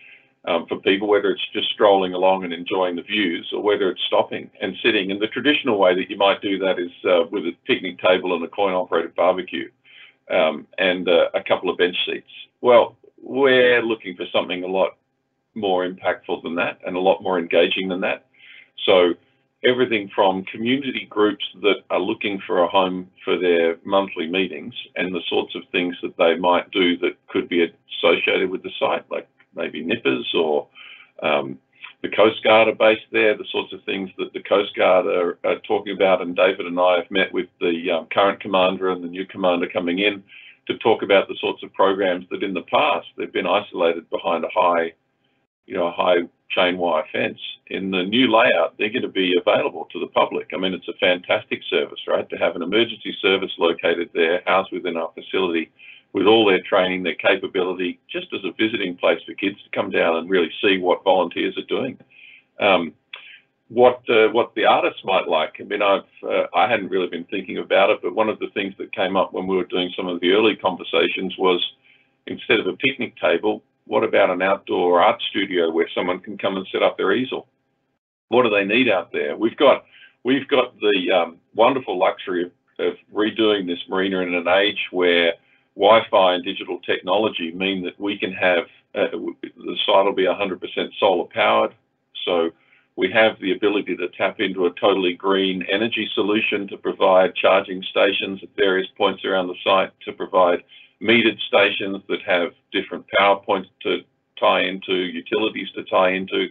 um, for people, whether it's just strolling along and enjoying the views or whether it's stopping and sitting. And the traditional way that you might do that is uh, with a picnic table and a coin operated barbecue um, and uh, a couple of bench seats. Well, we're looking for something a lot more impactful than that and a lot more engaging than that. So everything from community groups that are looking for a home for their monthly meetings and the sorts of things that they might do that could be associated with the site, like maybe nippers or um, the Coast Guard are based there, the sorts of things that the Coast Guard are, are talking about. And David and I have met with the um, current commander and the new commander coming in to talk about the sorts of programs that in the past they've been isolated behind a high, you know, a high chain wire fence. In the new layout, they're going to be available to the public. I mean, it's a fantastic service, right? To have an emergency service located there, housed within our facility, with all their training, their capability, just as a visiting place for kids to come down and really see what volunteers are doing. Um, what uh, what the artists might like. I mean, I've uh, I hadn't really been thinking about it, but one of the things that came up when we were doing some of the early conversations was instead of a picnic table, what about an outdoor art studio where someone can come and set up their easel? What do they need out there? We've got we've got the um, wonderful luxury of, of redoing this marina in an age where Wi-Fi and digital technology mean that we can have uh, the site will be 100% solar powered. So we have the ability to tap into a totally green energy solution to provide charging stations at various points around the site, to provide metered stations that have different power points to tie into, utilities to tie into.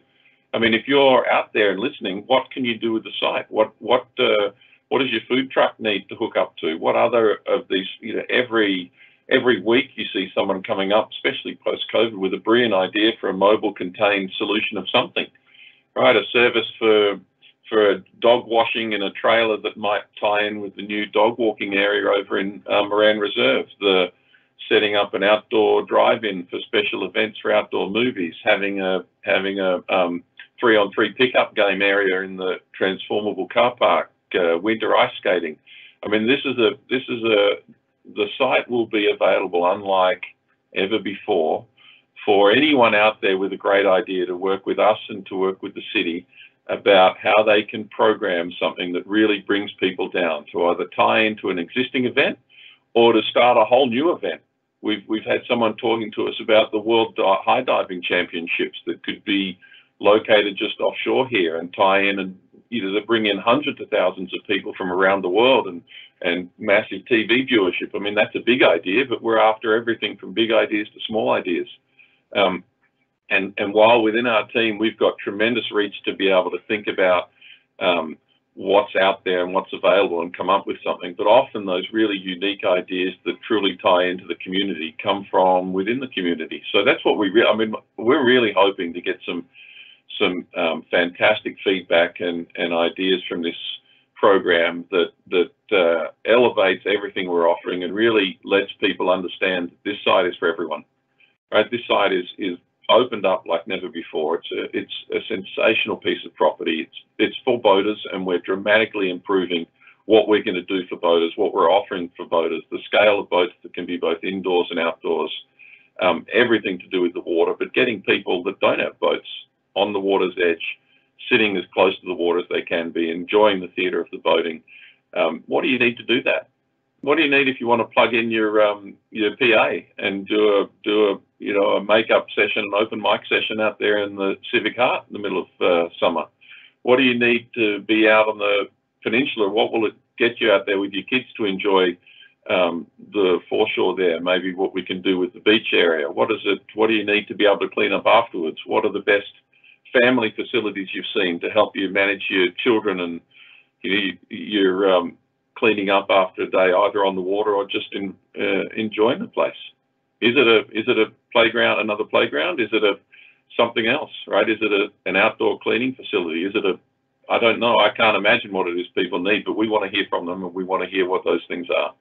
I mean, if you're out there and listening, what can you do with the site? What what uh, what does your food truck need to hook up to? What other of these? You know, every every week you see someone coming up, especially post-COVID, with a brilliant idea for a mobile contained solution of something, right? A service for for dog washing in a trailer that might tie in with the new dog walking area over in uh, Moran Reserve. The setting up an outdoor drive-in for special events for outdoor movies, having a having a um, three-on-three pickup game area in the transformable car park, uh, winter ice skating. I mean, this is a this is a the site will be available unlike ever before for anyone out there with a great idea to work with us and to work with the city about how they can program something that really brings people down to either tie into an existing event or to start a whole new event. We've we've had someone talking to us about the World High Diving Championships that could be located just offshore here and tie in and either bring in hundreds of thousands of people from around the world and and massive TV viewership. I mean, that's a big idea, but we're after everything from big ideas to small ideas. Um, and and while within our team we've got tremendous reach to be able to think about um, what's out there and what's available and come up with something. But often those really unique ideas that truly tie into the community come from within the community. So that's what we, re- I mean, we're really hoping to get some some um, fantastic feedback and, and ideas from this program that that uh, elevates everything we're offering and really lets people understand this site is for everyone. Right, this site is is opened up like never before. It's a, it's a sensational piece of property. It's, it's for boaters and we're dramatically improving what we're going to do for boaters, what we're offering for boaters, the scale of boats that can be both indoors and outdoors, um, everything to do with the water, but getting people that don't have boats on the water's edge, sitting as close to the water as they can be, enjoying the theatre of the boating. Um, what do you need to do that? What do you need if you want to plug in your um, your PA and do a do a you know, a makeup session, an open mic session out there in the Civic Heart in the middle of uh, summer? What do you need to be out on the peninsula? What will it get you out there with your kids to enjoy um, the foreshore there? Maybe what we can do with the beach area. What is it? What do you need to be able to clean up afterwards? What are the best family facilities you've seen to help you manage your children and you know, your um, cleaning up after a day, either on the water or just in, uh, enjoying the place? Is it a is it a playground, another playground? Is it a something else, right? Is it a, an outdoor cleaning facility? Is it a I don't know. I can't imagine what it is people need, but we want to hear from them and we want to hear what those things are.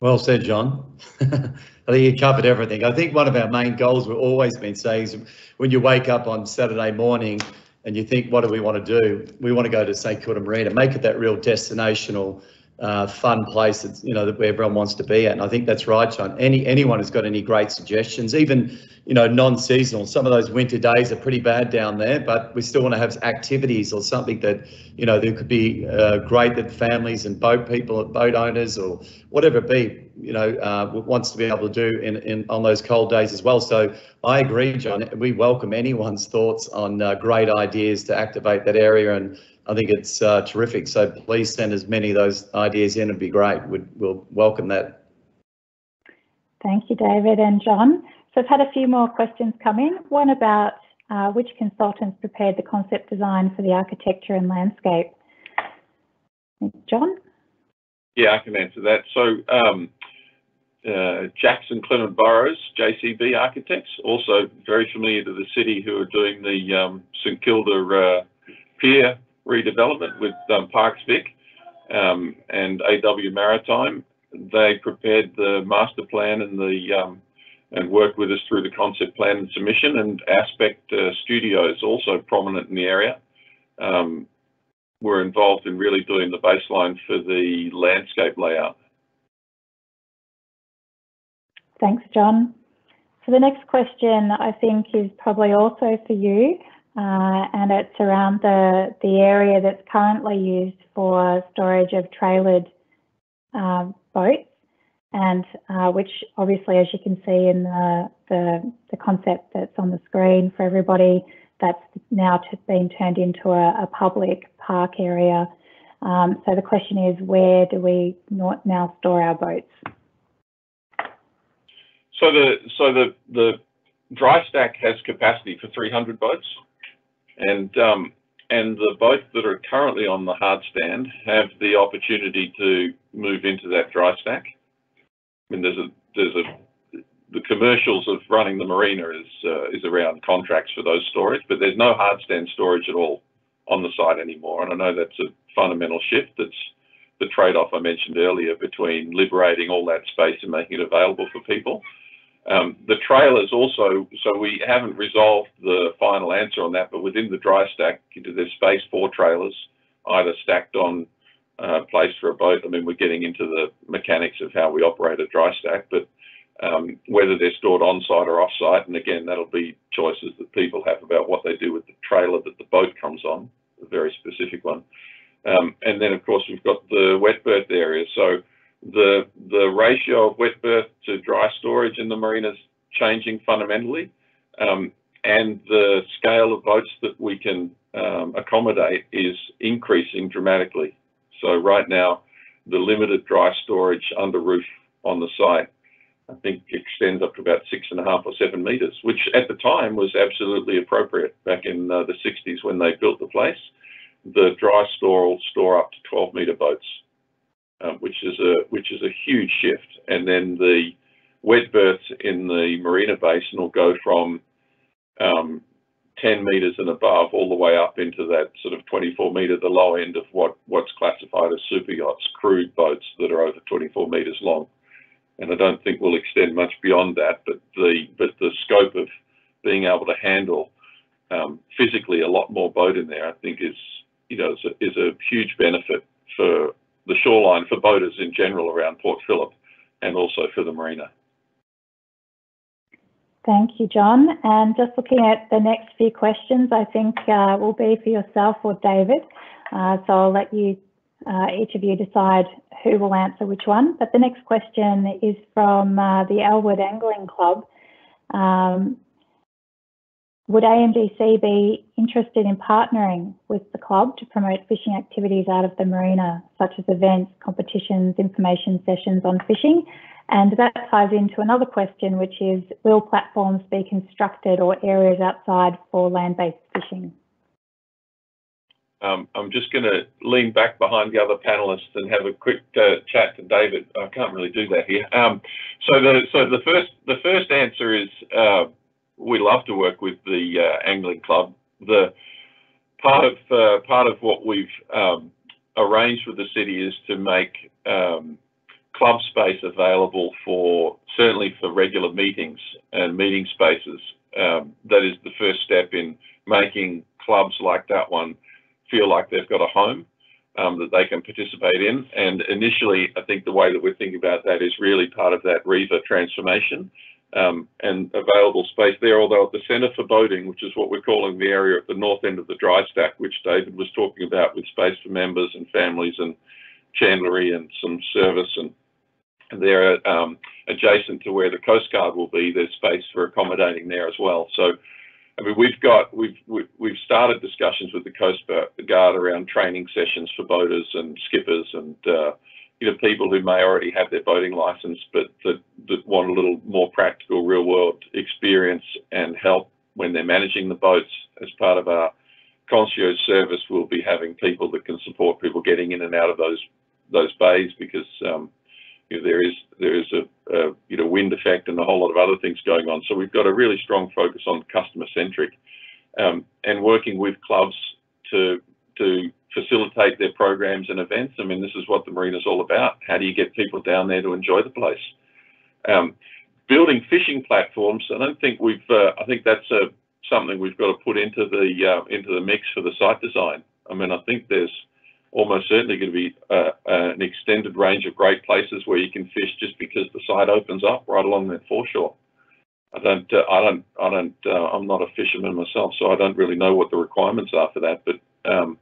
Well said, John. I think you covered everything. I think one of our main goals we've always been saying is when you wake up on Saturday morning and you think, what do we want to do? We want to go to St Kilda Marina, make it that real destinational uh, fun place that's you know that everyone wants to be at. And I think that's right, John. Any anyone who's got any great suggestions, even you know non-seasonal. Some of those winter days are pretty bad down there, but we still want to have activities or something that you know there could be uh, great that families and boat people, boat owners, or whatever it be, you know, uh, wants to be able to do in, in on those cold days as well. So I agree, John. We welcome anyone's thoughts on uh, great ideas to activate that area and I think it's uh, terrific. So please send as many of those ideas in. It'd be great. We'd, we'll welcome that. Thank you, David and John. So I've had a few more questions come in. One about uh, which consultants prepared the concept design for the architecture and landscape. John? Yeah, I can answer that. So um, uh, Jackson Clement Burrows, JCB Architects, also very familiar to the city who are doing the um, St Kilda uh, Pier redevelopment with um, Parks Vic um, and AW Maritime. They prepared the master plan and the um, and worked with us through the concept plan and submission. And Aspect uh, Studios, also prominent in the area, um, were involved in really doing the baseline for the landscape layout. Thanks, John. So the next question I think is probably also for you uh, and it's around the, the area that's currently used for storage of trailered uh, boats and uh, which obviously as you can see in the, the, the, concept that's on the screen for everybody that's now been turned into a, a public park area. Um, so the question is where do we not now store our boats? So the so the the dry stack has capacity for 300 boats. And um, and the boats that are currently on the hard stand have the opportunity to move into that dry stack. I mean, there's a there's a the commercials of running the marina is uh, is around contracts for those storage, but there's no hard stand storage at all on the site anymore. And I know that's a fundamental shift. That's the trade-off I mentioned earlier between liberating all that space and making it available for people um, the trailers also, so we haven't resolved the final answer on that, but within the dry stack, there's space for trailers, either stacked on uh, place for a boat. I mean, we're getting into the mechanics of how we operate a dry stack, but um, whether they're stored on site or off site, and again, that'll be choices that people have about what they do with the trailer that the boat comes on, a very specific one. Um, and then, of course, we've got the wet berth area. So the the ratio of wet berth to dry storage in the marinas changing fundamentally, um, and the scale of boats that we can um, accommodate is increasing dramatically. So right now, the limited dry storage under roof on the site, I think extends up to about six and a half or seven meters, which at the time was absolutely appropriate back in uh, the 60s when they built the place. The dry store will store up to 12 meter boats, um, which is a which is a huge shift. And then the wet berths in the marina basin will go from um, 10 meters and above all the way up into that sort of 24 meter, the low end of what, what's classified as super yachts, crewed boats that are over 24 meters long. And I don't think we'll extend much beyond that, but the, but the scope of being able to handle um, physically a lot more boat in there, I think is, you know, is a, is a huge benefit for the shoreline, for boaters in general around Port Phillip and also for the marina. Thank you, John. And just looking at the next few questions, I think uh, will be for yourself or David. Uh, so I'll let you, uh, each of you decide who will answer which one. But the next question is from uh, the Elwood Angling Club. Um, would AMDC be interested in partnering with the club to promote fishing activities out of the marina, such as events, competitions, information sessions on fishing, and that ties into another question, which is, will platforms be constructed or areas outside for land-based fishing? Um, I'm just going to lean back behind the other panelists and have a quick uh, chat to David. I can't really do that here. Um, so the so the first the first answer is uh, we love to work with the uh, angling club. The part of uh, part of what we've um, arranged with the city is to make um, club space available for certainly for regular meetings and meeting spaces. Um, that is the first step in making clubs like that one feel like they've got a home um, that they can participate in. And initially, I think the way that we're thinking about that is really part of that Riva transformation um, and available space there. Although at the Centre for Boating, which is what we're calling the area at the north end of the dry stack, which David was talking about with space for members and families and chandlery and some service and they're um, adjacent to where the Coast Guard will be. There's space for accommodating there as well. So, I mean, we've got we've we've started discussions with the Coast Guard around training sessions for boaters and skippers and uh, you know people who may already have their boating license but that, that want a little more practical, real world experience and help when they're managing the boats. As part of our concierge service, we'll be having people that can support people getting in and out of those those bays because um, you know, there is there is a, a, you know wind effect and a whole lot of other things going on. So we've got a really strong focus on customer centric um, and working with clubs to to facilitate their programs and events. I mean, this is what the marina is all about. How do you get people down there to enjoy the place? Um, building fishing platforms. I don't think we've. Uh, I think that's a something we've got to put into the uh, into the mix for the site design. I mean, I think there's almost certainly going to be uh, uh, an extended range of great places where you can fish just because the site opens up right along that foreshore. I don't, uh, I don't, I don't, uh, I'm not a fisherman myself, so I don't really know what the requirements are for that. But um,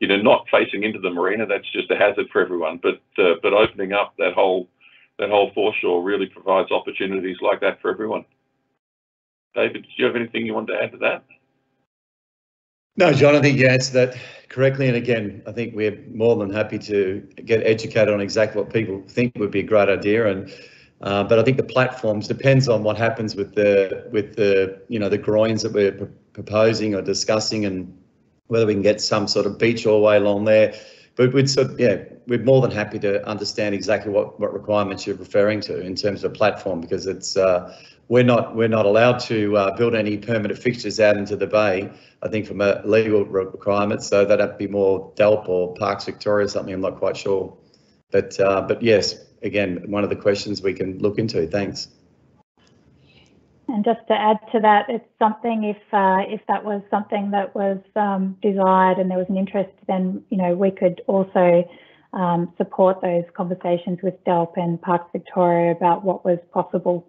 you know, not facing into the marina, that's just a hazard for everyone. But uh, but opening up that whole that whole foreshore really provides opportunities like that for everyone. David, do you have anything you want to add to that? No, John, I think you answered that correctly. And again, I think we're more than happy to get educated on exactly what people think would be a great idea. And uh, but I think the platforms depends on what happens with the with the you know the groins that we're proposing or discussing, and whether we can get some sort of beach all the way along there. But we'd sort of, yeah, we're more than happy to understand exactly what what requirements you're referring to in terms of platform because it's uh, we're not we're not allowed to uh, build any permanent fixtures out into the bay. I think from a legal requirement, so that'd be more DELWP or Parks Victoria or something. I'm not quite sure, but uh, but yes, again, one of the questions we can look into. Thanks. And just to add to that, it's something if uh, if that was something that was um, desired and there was an interest, then you know we could also um, support those conversations with DELWP and Parks Victoria about what was possible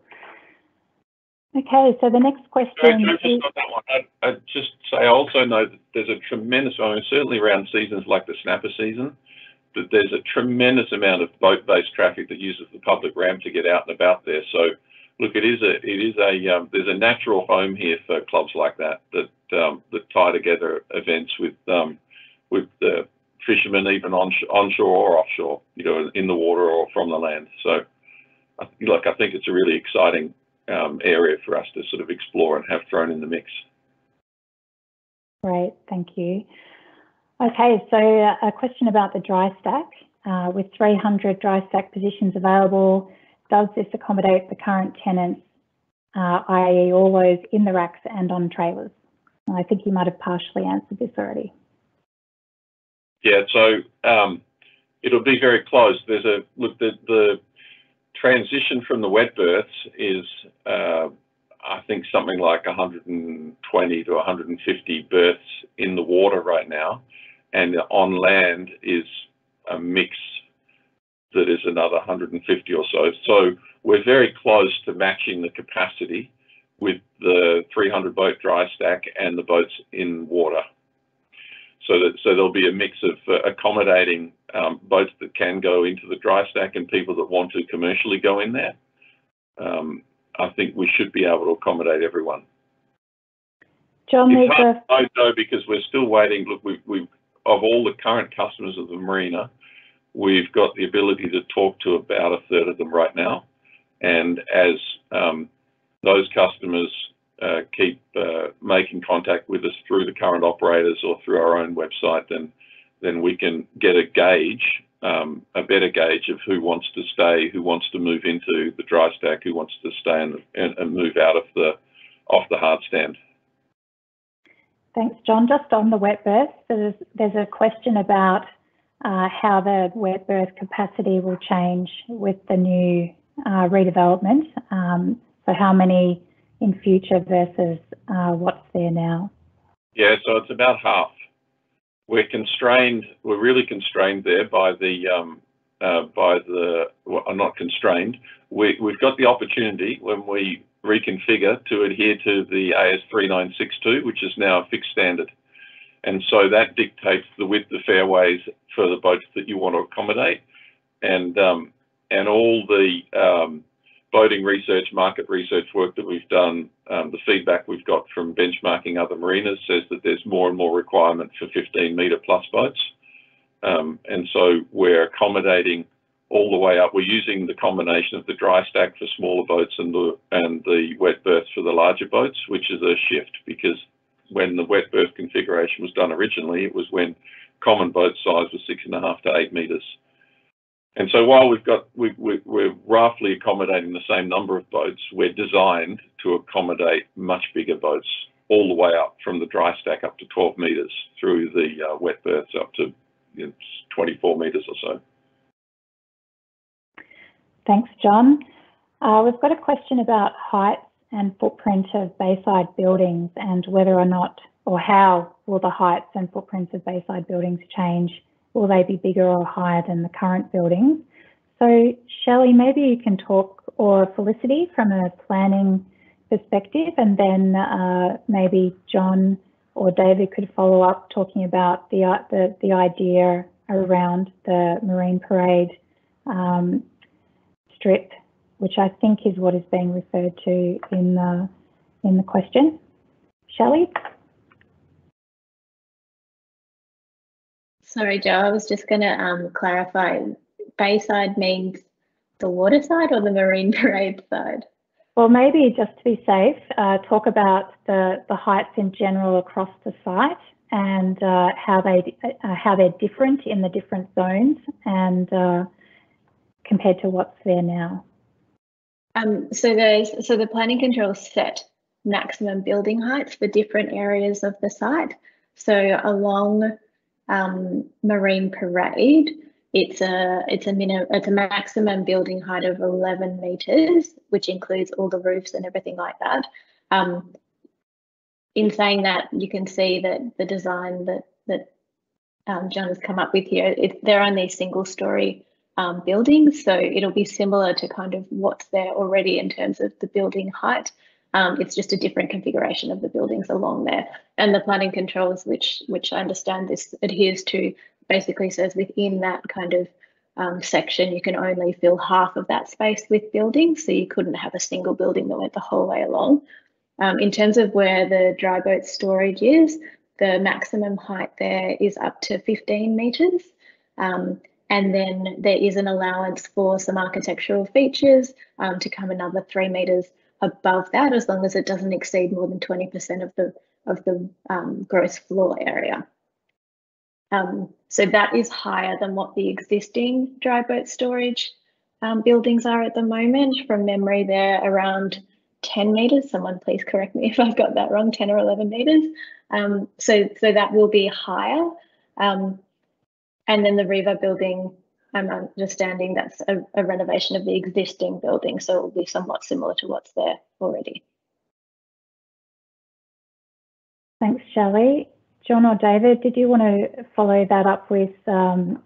Okay, so the next question. just is... that one. I'd, I'd, just say I also know that there's a tremendous, I mean, certainly around seasons like the snapper season, that there's a tremendous amount of boat-based traffic that uses the public ramp to get out and about there. So, look, it is a it is a um, there's a natural home here for clubs like that that um, that tie together events with um, with the fishermen, even on, onshore or offshore, you know, in the water or from the land. So, look, I think it's a really exciting um, area for us to sort of explore and have thrown in the mix. Great, thank you. Okay, so uh, a question about the dry stack. Uh, with 300 dry stack positions available, does this accommodate the current tenants, uh, i.e. all those in the racks and on trailers? I think you might have partially answered this already. Yeah, so um, it'll be very close. There's a look the the transition from the wet berths is uh, I think something like 120 to 150 berths in the water right now, and on land is a mix that is another 150 or so. So we're very close to matching the capacity with the 300 boat dry stack and the boats in water. So that so there'll be a mix of uh, accommodating um, boats that can go into the dry stack and people that want to commercially go in there. Um, I think we should be able to accommodate everyone. John, it's hard to know because we're still waiting. Look, we we of all the current customers of the marina, we've got the ability to talk to about a third of them right now, and as um, those customers uh, keep uh, making contact with us through the current operators or through our own website, then then we can get a gauge, um, a better gauge of who wants to stay, who wants to move into the dry stack, who wants to stay and, and, move out of the off the hard stand. Thanks, John. Just on the wet berth, there's, there's a question about uh, how the wet berth capacity will change with the new uh, redevelopment. Um, so how many in future versus uh, what's there now? Yeah, so it's about half. We're constrained. We're really constrained there by the um, uh, by the. Well, not constrained. We, we've got the opportunity when we reconfigure to adhere to the AS 3962, which is now a fixed standard. And so that dictates the width of fairways for the boats that you want to accommodate. And um, and all the um, boating research, market research work that we've done, um, the feedback we've got from benchmarking other marinas says that there's more and more requirement for 15 metre plus boats. Um, and so we're accommodating all the way up. We're using the combination of the dry stack for smaller boats and the, and the wet berths for the larger boats, which is a shift because when the wet berth configuration was done originally, it was when common boat size was six and a half to eight metres. And so while we've got, we, we're roughly accommodating the same number of boats, we're designed to accommodate much bigger boats all the way up from the dry stack up to 12 metres through the uh, wet berths up to you know, 24 metres or so. Thanks, John. Uh, we've got a question about height and footprint of bayside buildings and whether or not or how will the heights and footprints of bayside buildings change Will they be bigger or higher than the current buildings? So Shelley, maybe you can talk, or Felicity, from a planning perspective, and then uh, maybe John or David could follow up talking about the, uh, the, the idea around the Marine Parade um, strip, which I think is what is being referred to in the, in the question. Shelley? Sorry, Jo, I was just going to um, clarify. Bayside means the water side or the marine parade side? Well, maybe just to be safe, uh, talk about the, the heights in general across the site and uh, how they uh, how they're different in the different zones and uh, compared to what's there now. Um, so there's so the planning control set maximum building heights for different areas of the site. So along um, Marine Parade, it's a it's a minimum it's a maximum building height of 11 meters, which includes all the roofs and everything like that. Um, in saying that, you can see that the design that that um, John has come up with here, it, they're only single story um, buildings, so it'll be similar to kind of what's there already in terms of the building height. Um, it's just a different configuration of the buildings along there. And the planning controls, which which I understand this adheres to, basically says within that kind of um, section, you can only fill half of that space with buildings. So you couldn't have a single building that went the whole way along. Um, in terms of where the dry boat storage is, the maximum height there is up to 15 metres. Um, and then there is an allowance for some architectural features um, to come another three metres above that, as long as it doesn't exceed more than 20% of the of the um, gross floor area. Um, so that is higher than what the existing dry boat storage um, buildings are at the moment. From memory, they're around 10 metres. Someone please correct me if I've got that wrong, 10 or 11 metres. Um, so, so that will be higher. Um, and then the Riva building, I'm understanding that's a, a renovation of the existing building, so it will be somewhat similar to what's there already. Thanks, Shelley. John or David, did you want to follow that up with um,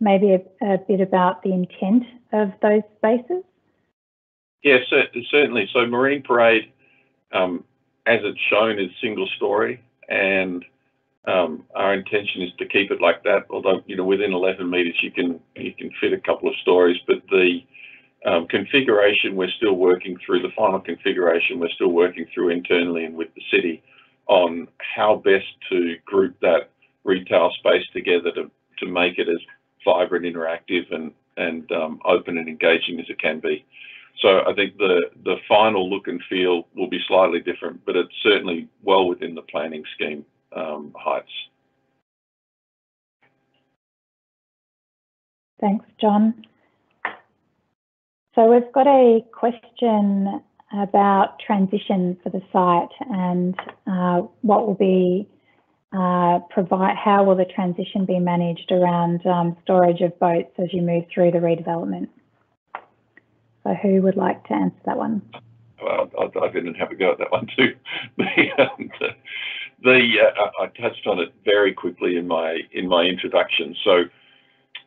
maybe a, a, bit about the intent of those spaces? Yes, certainly. So Marine Parade, um, as it's shown, is single story, and um, our intention is to keep it like that. Although you know within 11 metres you can you can fit a couple of stories, but the um, configuration we're still working through. The final configuration we're still working through internally and with the city on how best to group that retail space together to, to make it as vibrant, interactive, and and um, open and engaging as it can be. So I think the the final look and feel will be slightly different, but it's certainly well within the planning scheme um, heights. Thanks, John. So we've got a question about transition for the site and uh, what will be uh, provide, how will the transition be managed around um, storage of boats as you move through the redevelopment? So who would like to answer that one? Well, I, I didn't have a go at that one too. the, um, the uh, I touched on it very quickly in my in my introduction. So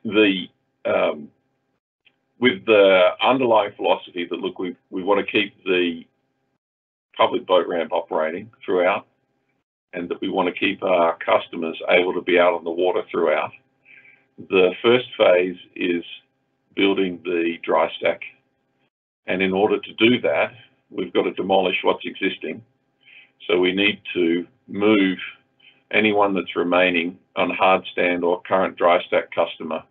the um, with the underlying philosophy that look, we we want to keep the public boat ramp operating throughout, and that we want to keep our customers able to be out on the water throughout. The first phase is building the dry stack, and in order to do that, we've got to demolish what's existing. So we need to move anyone that's remaining on hard stand or current dry stack customer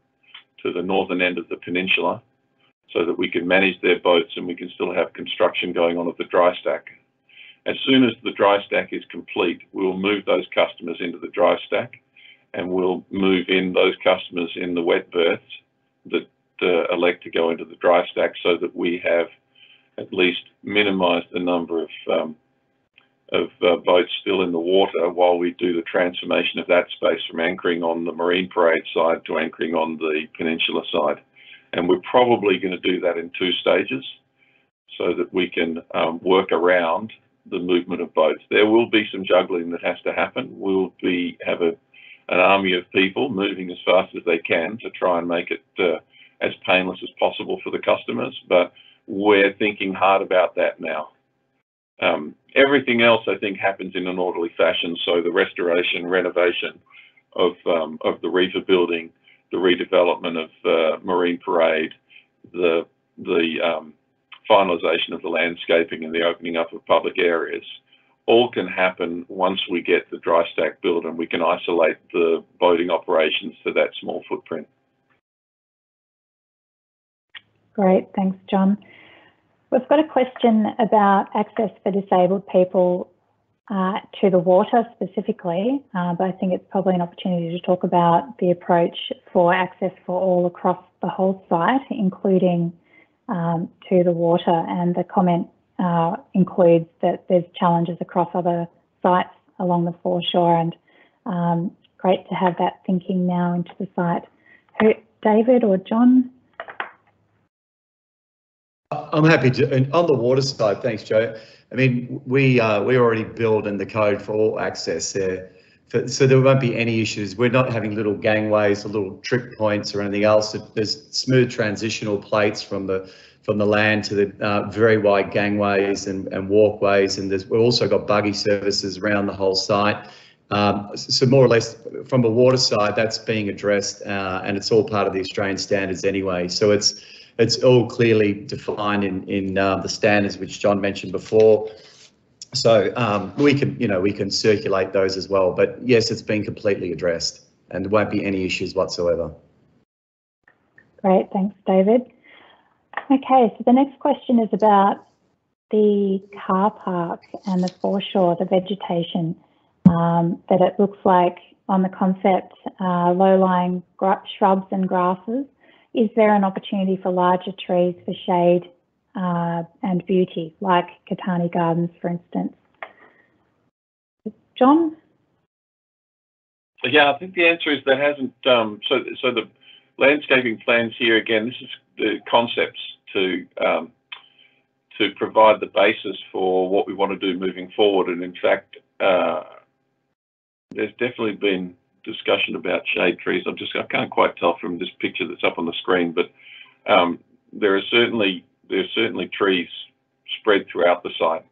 to the northern end of the peninsula so that we can manage their boats and we can still have construction going on at the dry stack. As soon as the dry stack is complete, we'll move those customers into the dry stack and we'll move in those customers in the wet berths that uh, elect to go into the dry stack so that we have at least minimized the number of um, of uh, boats still in the water while we do the transformation of that space from anchoring on the Marine Parade side to anchoring on the peninsula side. And we're probably going to do that in two stages so that we can um, work around the movement of boats. There will be some juggling that has to happen. We'll be have a, an army of people moving as fast as they can to try and make it uh, as painless as possible for the customers. But we're thinking hard about that now. Um, everything else, I think, happens in an orderly fashion. So the restoration, renovation of um, of the Riva building, the redevelopment of uh, Marine Parade, the the um, finalisation of the landscaping and the opening up of public areas, all can happen once we get the dry stack built and we can isolate the boating operations to that small footprint. Great, thanks, John. We've got a question about access for disabled people uh, to the water specifically, uh, but I think it's probably an opportunity to talk about the approach for access for all across the whole site, including um, to the water. And the comment uh, includes that there's challenges across other sites along the foreshore, and um, great to have that thinking now into the site. David or John? I'm happy to, and on the water side, thanks, Jo. I mean, we uh, we already build in the code for all access there, for, so there won't be any issues. We're not having little gangways or little trip points or anything else. There's smooth transitional plates from the from the land to the uh, very wide gangways and, and walkways, and there's, we've also got buggy services around the whole site. Um, so more or less from a water side, that's being addressed uh, and it's all part of the Australian standards anyway. So it's it's all clearly defined in, in uh, the standards which John mentioned before. So um, we can, you know, we can circulate those as well. But yes, it's been completely addressed and there won't be any issues whatsoever. Great, thanks, David. Okay, so the next question is about the car park and the foreshore, the vegetation, um, that it looks like on the concept, uh, low-lying shrubs and grasses. Is there an opportunity for larger trees for shade uh, and beauty, like Catani Gardens, for instance? John? Yeah, I think the answer is there hasn't. Um, so, so the landscaping plans here again. This is the concepts to um, to provide the basis for what we want to do moving forward. And in fact, uh, there's definitely been discussion about shade trees. I'm just I can't quite tell from this picture that's up on the screen, but um, there are certainly there's certainly trees spread throughout the site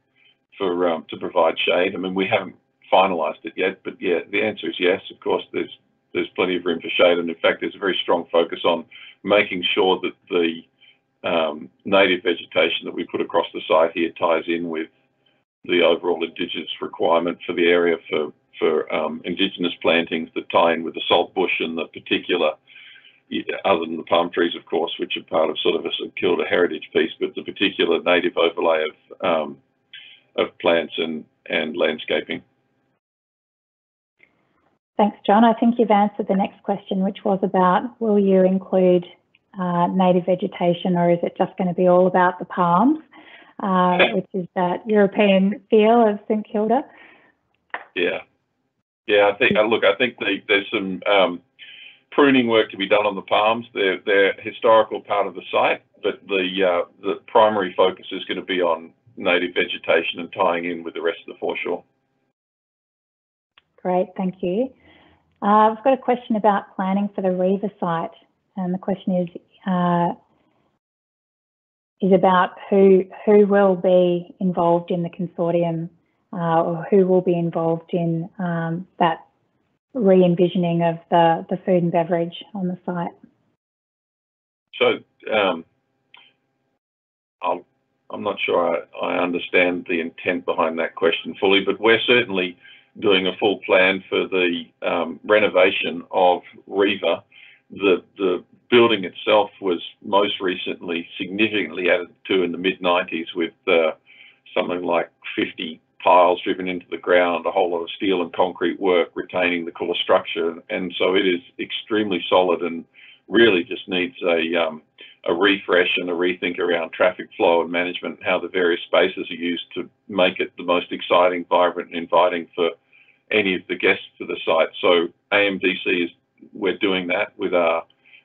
for um, to provide shade. I mean, we haven't finalised it yet, but yeah, the answer is yes. Of course, there's there's plenty of room for shade, and in fact, there's a very strong focus on making sure that the um, native vegetation that we put across the site here ties in with the overall indigenous requirement for the area for for um, indigenous plantings that tie in with the salt bush and the particular, other than the palm trees, of course, which are part of sort of a St Kilda heritage piece, but the particular native overlay of um, of plants and and landscaping. Thanks, John. I think you've answered the next question, which was about will you include uh, native vegetation or is it just going to be all about the palms, uh, which is that European feel of St Kilda? Yeah, yeah. I think uh, look, I think the, there's some um, pruning work to be done on the palms. They're they're historical part of the site, but the uh, the primary focus is going to be on native vegetation and tying in with the rest of the foreshore. Great, thank you. Uh, I've got a question about planning for the Riva site, and the question is uh, is about who who will be involved in the consortium, uh, or who will be involved in um, that re-envisioning of the the food and beverage on the site. So um, i am not sure I, I understand the intent behind that question fully, but we're certainly doing a full plan for the um, renovation of Riva. The, the building itself was most recently significantly added to in the mid 90s with uh, something like 50 piles driven into the ground, a whole lot of steel and concrete work retaining the core structure. And so it is extremely solid and really just needs a, um, a refresh and a rethink around traffic flow and management, how the various spaces are used to make it the most exciting, vibrant, and inviting for any of the guests to the site. So AMDC is we're doing that with our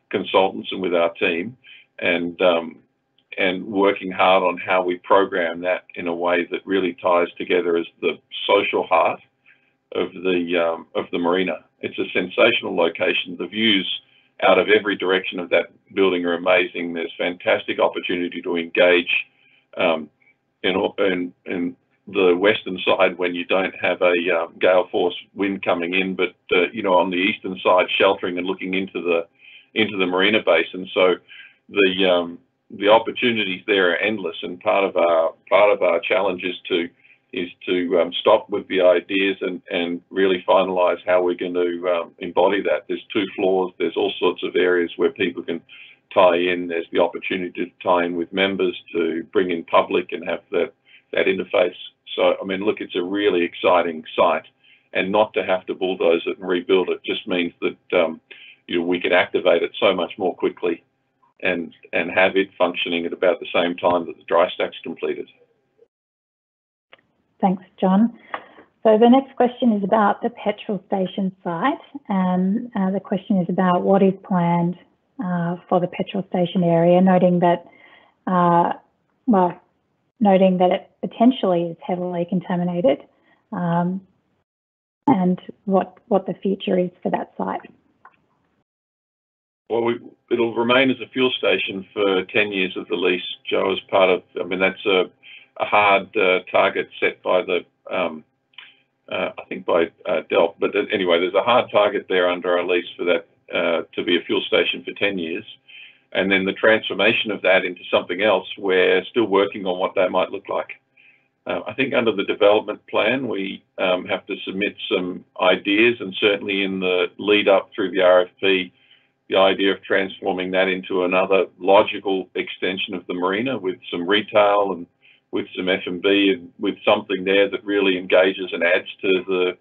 consultants and with our team, and um, and working hard on how we program that in a way that really ties together as the social heart of the um, of the marina. It's a sensational location. The views out of every direction of that building are amazing. There's fantastic opportunity to engage um, in, in, in the western side when you don't have a um, gale force wind coming in, but uh, you know on the eastern side sheltering and looking into the into the marina basin. So the um, the opportunities there are endless, and part of our part of our challenge is to is to um, stop with the ideas and and really finalise how we're going to um, embody that. There's two floors. There's all sorts of areas where people can tie in. There's the opportunity to tie in with members to bring in public and have that that interface so, I mean, look, it's a really exciting site, and not to have to bulldoze it and rebuild it just means that um, you know, we can activate it so much more quickly and and have it functioning at about the same time that the dry stack's completed. Thanks, John. So the next question is about the petrol station site, and uh, the question is about what is planned uh, for the petrol station area, noting that, uh, well, noting that it potentially is heavily contaminated um, and what, what the future is for that site. Well, we, it'll remain as a fuel station for 10 years of the lease, Jo, as part of, I mean, that's a, a hard uh, target set by the um, uh, I think by uh, DELWP. But anyway, there's a hard target there under our lease for that uh, to be a fuel station for 10 years. And then the transformation of that into something else, we're still working on what that might look like. Uh, I think under the development plan, we um, have to submit some ideas and certainly in the lead up through the RFP, the idea of transforming that into another logical extension of the marina with some retail and with some F&B and with something there that really engages and adds to the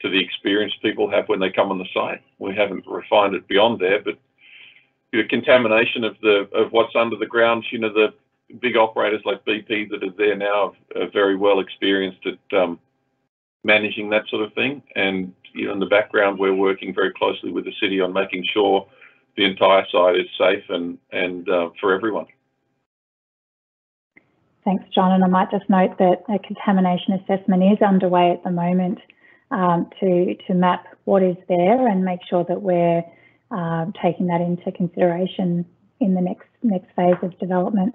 to the experience people have when they come on the site. We haven't refined it beyond there, but the contamination of the of what's under the ground, you know, the big operators like BP that are there now are very well experienced at um, managing that sort of thing. And you know, in the background, we're working very closely with the city on making sure the entire site is safe and and uh, for everyone. Thanks, John. And I might just note that a contamination assessment is underway at the moment um, to to map what is there and make sure that we're uh, taking that into consideration in the next next phase of development.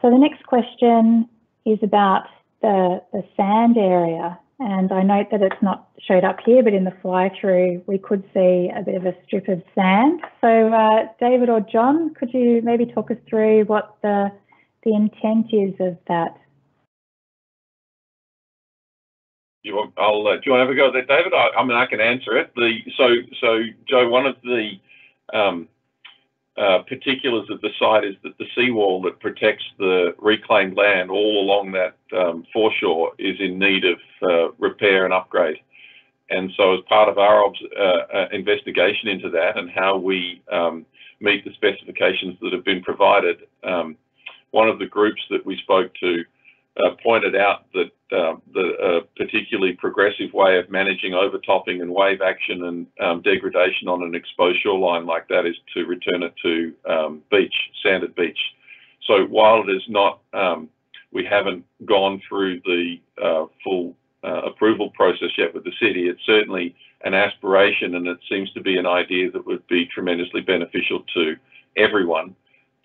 So the next question is about the, the sand area and I note that it's not showed up here, but in the fly through, we could see a bit of a strip of sand. So uh, David or John, could you maybe talk us through what the, the intent is of that? You want, I'll, uh, do you want to have a go at that, David? I, I mean, I can answer it. The, so, so Jo, one of the um, uh, particulars of the site is that the seawall that protects the reclaimed land all along that um, foreshore is in need of uh, repair and upgrade. And so as part of our uh, uh, investigation into that and how we um, meet the specifications that have been provided, um, one of the groups that we spoke to uh, pointed out that uh, the uh, particularly progressive way of managing overtopping and wave action and um, degradation on an exposed shoreline like that is to return it to um, beach, sanded beach. So while it is not, um, we haven't gone through the uh, full uh, approval process yet with the city, it's certainly an aspiration and it seems to be an idea that would be tremendously beneficial to everyone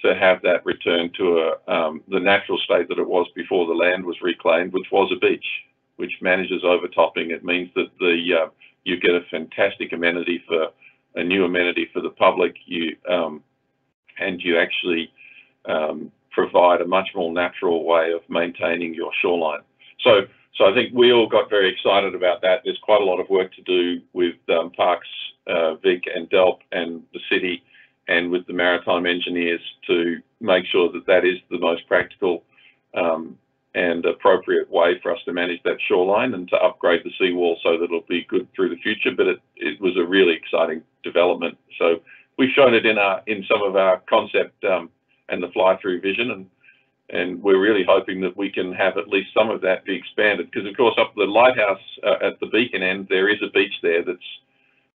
to have that return to a, um, the natural state that it was before the land was reclaimed, which was a beach, which manages overtopping. It means that the uh, you get a fantastic amenity for a new amenity for the public. You um, and you actually um, provide a much more natural way of maintaining your shoreline. So, so I think we all got very excited about that. There's quite a lot of work to do with um, Parks, uh, Vic, and DELWP, and the city and with the maritime engineers to make sure that that is the most practical um, and appropriate way for us to manage that shoreline and to upgrade the seawall so that it'll be good through the future. But it, it was a really exciting development. So we've shown it in our in some of our concept um, and the fly-through vision, and and we're really hoping that we can have at least some of that be expanded. Because of course, up the lighthouse uh, at the beacon end, there is a beach there that's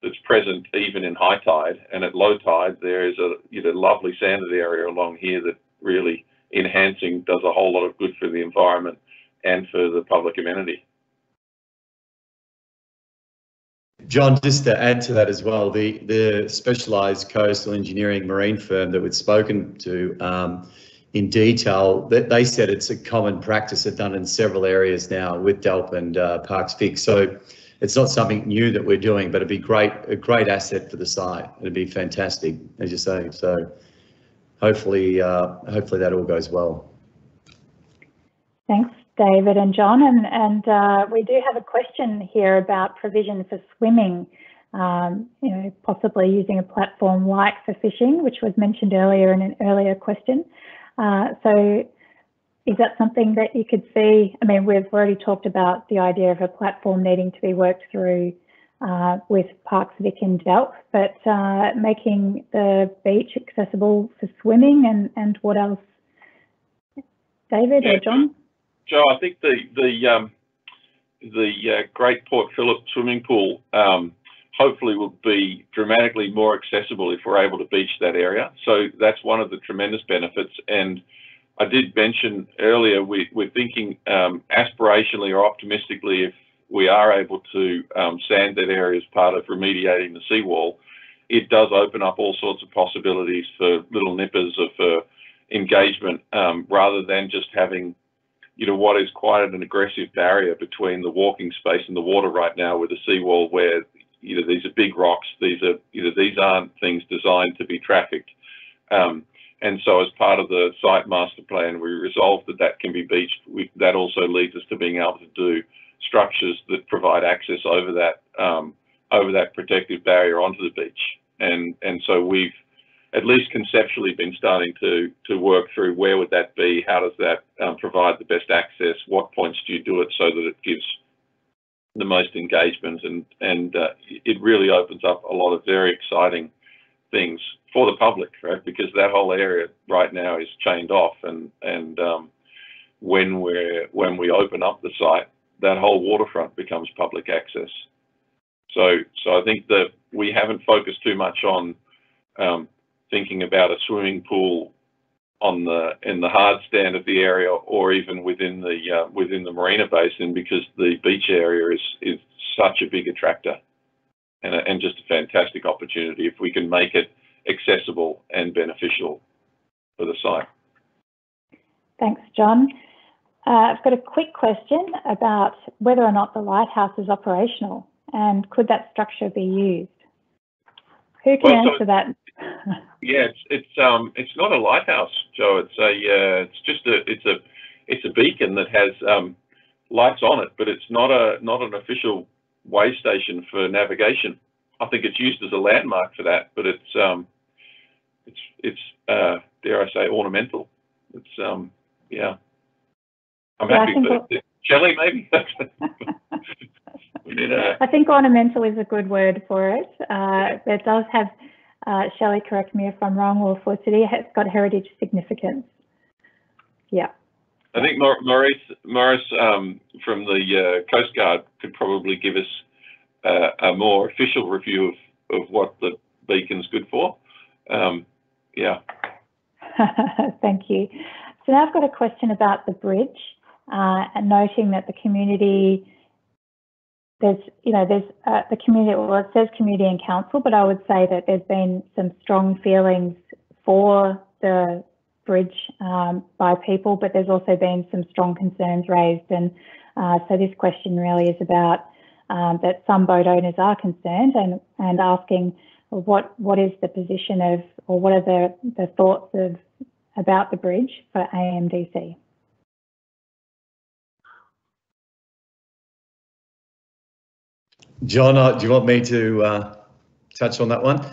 that's present even in high tide and at low tide there is a you know lovely sanded area along here that really enhancing does a whole lot of good for the environment and for the public amenity. John, just to add to that as well, the, the specialised coastal engineering marine firm that we've spoken to um, in detail, that they said it's a common practice they've done in several areas now with DELWP and uh, Parks Vic. So it's not something new that we're doing, but it'd be great, a great asset for the site. It'd be fantastic, as you say. So hopefully, uh, hopefully that all goes well. Thanks, David and John. And, and uh, we do have a question here about provision for swimming, um, you know, possibly using a platform like for fishing, which was mentioned earlier in an earlier question. Uh, so is that something that you could see? I mean, we've already talked about the idea of a platform needing to be worked through uh, with Parks Vic and DELWP, but uh, making the beach accessible for swimming and, and what else? David yeah, or John? Jo, I think the the um, the uh, Great Port Phillip swimming pool um, hopefully will be dramatically more accessible if we're able to beach that area. So that's one of the tremendous benefits and I did mention earlier we, are thinking um, aspirationally or optimistically if we are able to um, sand that area as part of remediating the seawall, it does open up all sorts of possibilities for little nippers of uh, engagement um, rather than just having you know, what is quite an aggressive barrier between the walking space and the water right now with the seawall where, you know, these are big rocks. These are, you know, these aren't things designed to be trafficked. Um, and so as part of the site master plan, we resolved that that can be beached. We, that also leads us to being able to do structures that provide access over that, um, over that protective barrier onto the beach. And, and so we've, at least conceptually been starting to to work through where would that be, how does that um, provide the best access, what points do you do it so that it gives the most engagement and and uh, it really opens up a lot of very exciting things for the public, right? Because that whole area right now is chained off and and um, when we're when we open up the site, that whole waterfront becomes public access. So so I think that we haven't focused too much on um, thinking about a swimming pool on the in the hard stand of the area or even within the uh, within the marina basin because the beach area is is such a big attractor and, and just a fantastic opportunity if we can make it accessible and beneficial for the site. Thanks, John. Uh, I've got a quick question about whether or not the lighthouse is operational and could that structure be used? Who can well, answer so that? Yeah, it's it's um it's not a lighthouse, Jo. It's a uh, it's just a it's a it's a beacon that has um, lights on it, but it's not a not an official way station for navigation. I think it's used as a landmark for that, but it's um it's it's uh, dare I say ornamental. It's um yeah. I'm yeah, happy for it. Shelley maybe. I think ornamental is a good word for it. Uh, it does have uh, Shelley, correct me if I'm wrong, or for City, it's got heritage significance. Yeah. I think Maurice, Morris um, from the uh, Coast Guard could probably give us uh, a more official review of, of what the beacon's good for. Um, yeah. Thank you. So now I've got a question about the bridge uh, and noting that the community there's, you know, there's uh, the community, well, it says community and council, but I would say that there's been some strong feelings for the bridge um, by people, but there's also been some strong concerns raised. And uh, so this question really is about um, that some boat owners are concerned and, and asking what what is the position of, or what are the, the thoughts of about the bridge for AMDC? John, uh, do you want me to uh, touch on that one?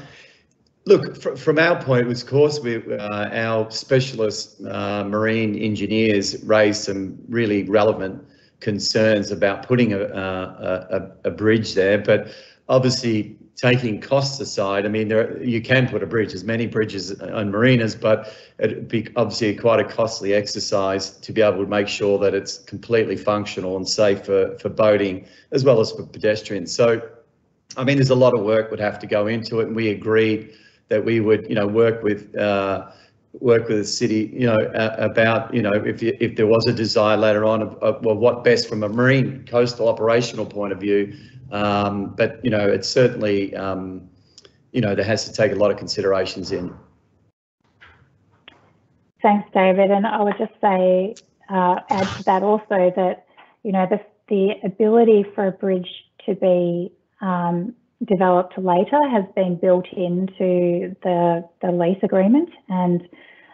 Look, fr from our point, of course, we, uh, our specialist uh, marine engineers raised some really relevant concerns about putting a, a, a, bridge there, but obviously taking costs aside, I mean, there you can put a bridge, as many bridges on marinas, but it'd be obviously quite a costly exercise to be able to make sure that it's completely functional and safe for, for boating as well as for pedestrians. So, I mean, there's a lot of work would have to go into it, and we agreed that we would, you know, work with uh, work with the city, you know, uh, about, you know, if if there was a desire later on of, of well, what best from a marine coastal operational point of view um, but you know, it's certainly um, you know there has to take a lot of considerations in. Thanks, David. And I would just say uh, add to that also that you know the the ability for a bridge to be um, developed later has been built into the the lease agreement, and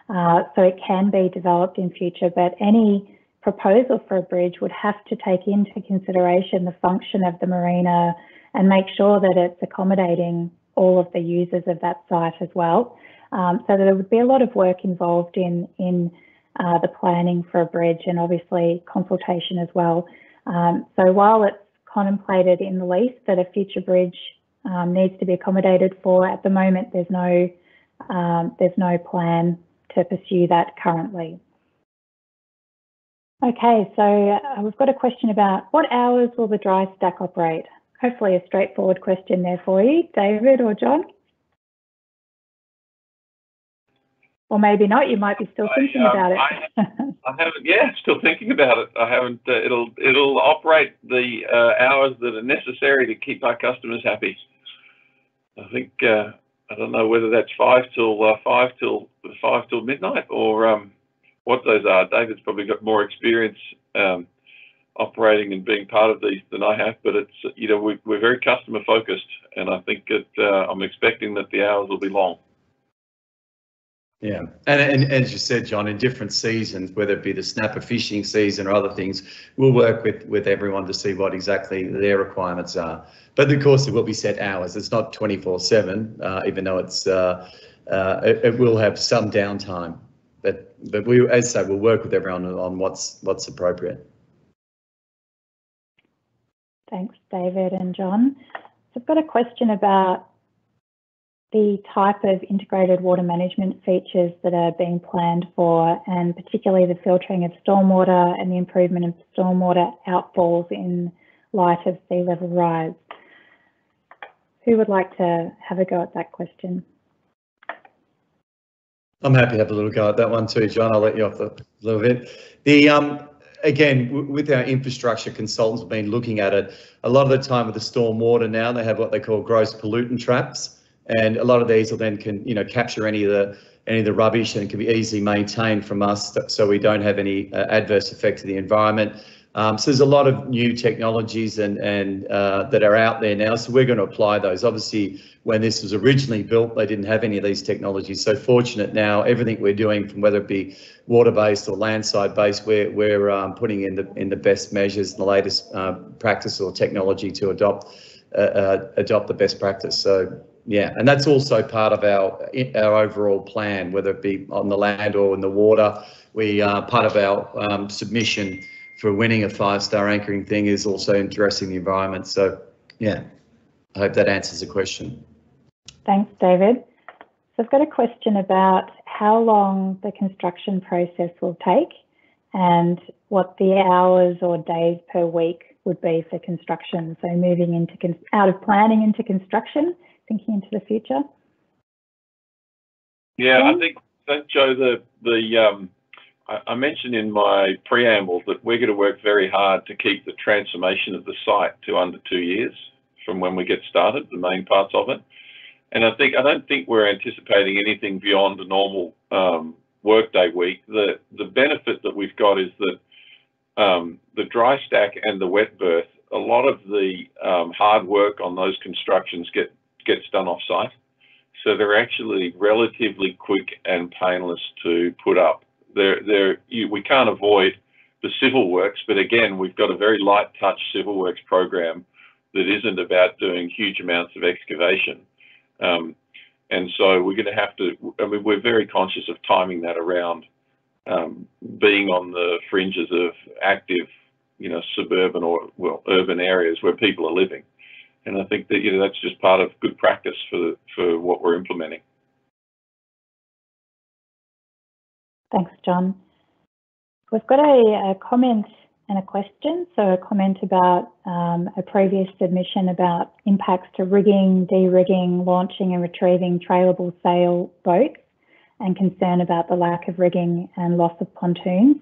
uh, so it can be developed in future. But any proposal for a bridge would have to take into consideration the function of the marina and make sure that it's accommodating all of the users of that site as well. Um, so there would be a lot of work involved in, in uh, the planning for a bridge and obviously consultation as well. Um, so while it's contemplated in the lease that a future bridge um, needs to be accommodated for, at the moment there's no um, there's no plan to pursue that currently. Okay, so uh, we've got a question about what hours will the dry stack operate? Hopefully a straightforward question there for you, David or John. Or maybe not, you might be still thinking I, um, about it. I, I, haven't, yeah, still thinking about it. I haven't, uh, it'll, it'll operate the uh, hours that are necessary to keep our customers happy. I think, uh, I don't know whether that's five till, uh, five till, five till midnight or, um, what those are. David's probably got more experience um, operating and being part of these than I have, but it's you know we, we're very customer focused, and I think that uh, I'm expecting that the hours will be long. Yeah, and, and as you said, John, in different seasons, whether it be the snapper fishing season or other things, we'll work with with everyone to see what exactly their requirements are. But of course, it will be set hours. It's not 24/7, uh, even though it's uh, uh, it, it, will have some downtime. But but we, as I say, we'll work with everyone on what's what's appropriate. Thanks, David and John. So I've got a question about the type of integrated water management features that are being planned for, and particularly the filtering of stormwater and the improvement of stormwater outfalls in light of sea level rise. Who would like to have a go at that question? I'm happy to have a little go at that one too, John. I'll let you off a little bit. The um, again, with our infrastructure consultants have been looking at it. A lot of the time with the storm water now, they have what they call gross pollutant traps and a lot of these will then can you know capture any of the any of the rubbish and can be easily maintained from us so we don't have any uh, adverse effect to the environment. Um, so there's a lot of new technologies and and uh, that are out there now. So we're going to apply those. Obviously, when this was originally built, they didn't have any of these technologies. So fortunate now, everything we're doing, from whether it be water-based or landside-based, we're we're um, putting in the in the best measures, the latest uh, practice or technology to adopt uh, uh, adopt the best practice. So yeah, and that's also part of our our overall plan, whether it be on the land or in the water. We uh, part of our um, submission for winning a five-star anchoring thing is also addressing the environment. So, yeah, I hope that answers the question. Thanks, David. So I've got a question about how long the construction process will take and what the hours or days per week would be for construction. So moving into out of planning into construction thinking into the future? Yeah, I think that Jo, the the um, I, I mentioned in my preamble that we're going to work very hard to keep the transformation of the site to under two years from when we get started, the main parts of it. And I think I don't think we're anticipating anything beyond a normal um, workday week. The the benefit that we've got is that um, the dry stack and the wet berth, a lot of the um, hard work on those constructions get gets done off site. So they're actually relatively quick and painless to put up. They're, they're, you, we can't avoid the civil works, but again, we've got a very light touch civil works program that isn't about doing huge amounts of excavation. Um, and so we're going to have to, I mean, we're very conscious of timing that around um, being on the fringes of active, you know, suburban or, well, urban areas where people are living and I think that you know that's just part of good practice for for what we're implementing. Thanks, John. We've got a, a comment and a question. So a comment about um, a previous submission about impacts to rigging, de-rigging, launching and retrieving trailable sail boats and concern about the lack of rigging and loss of pontoons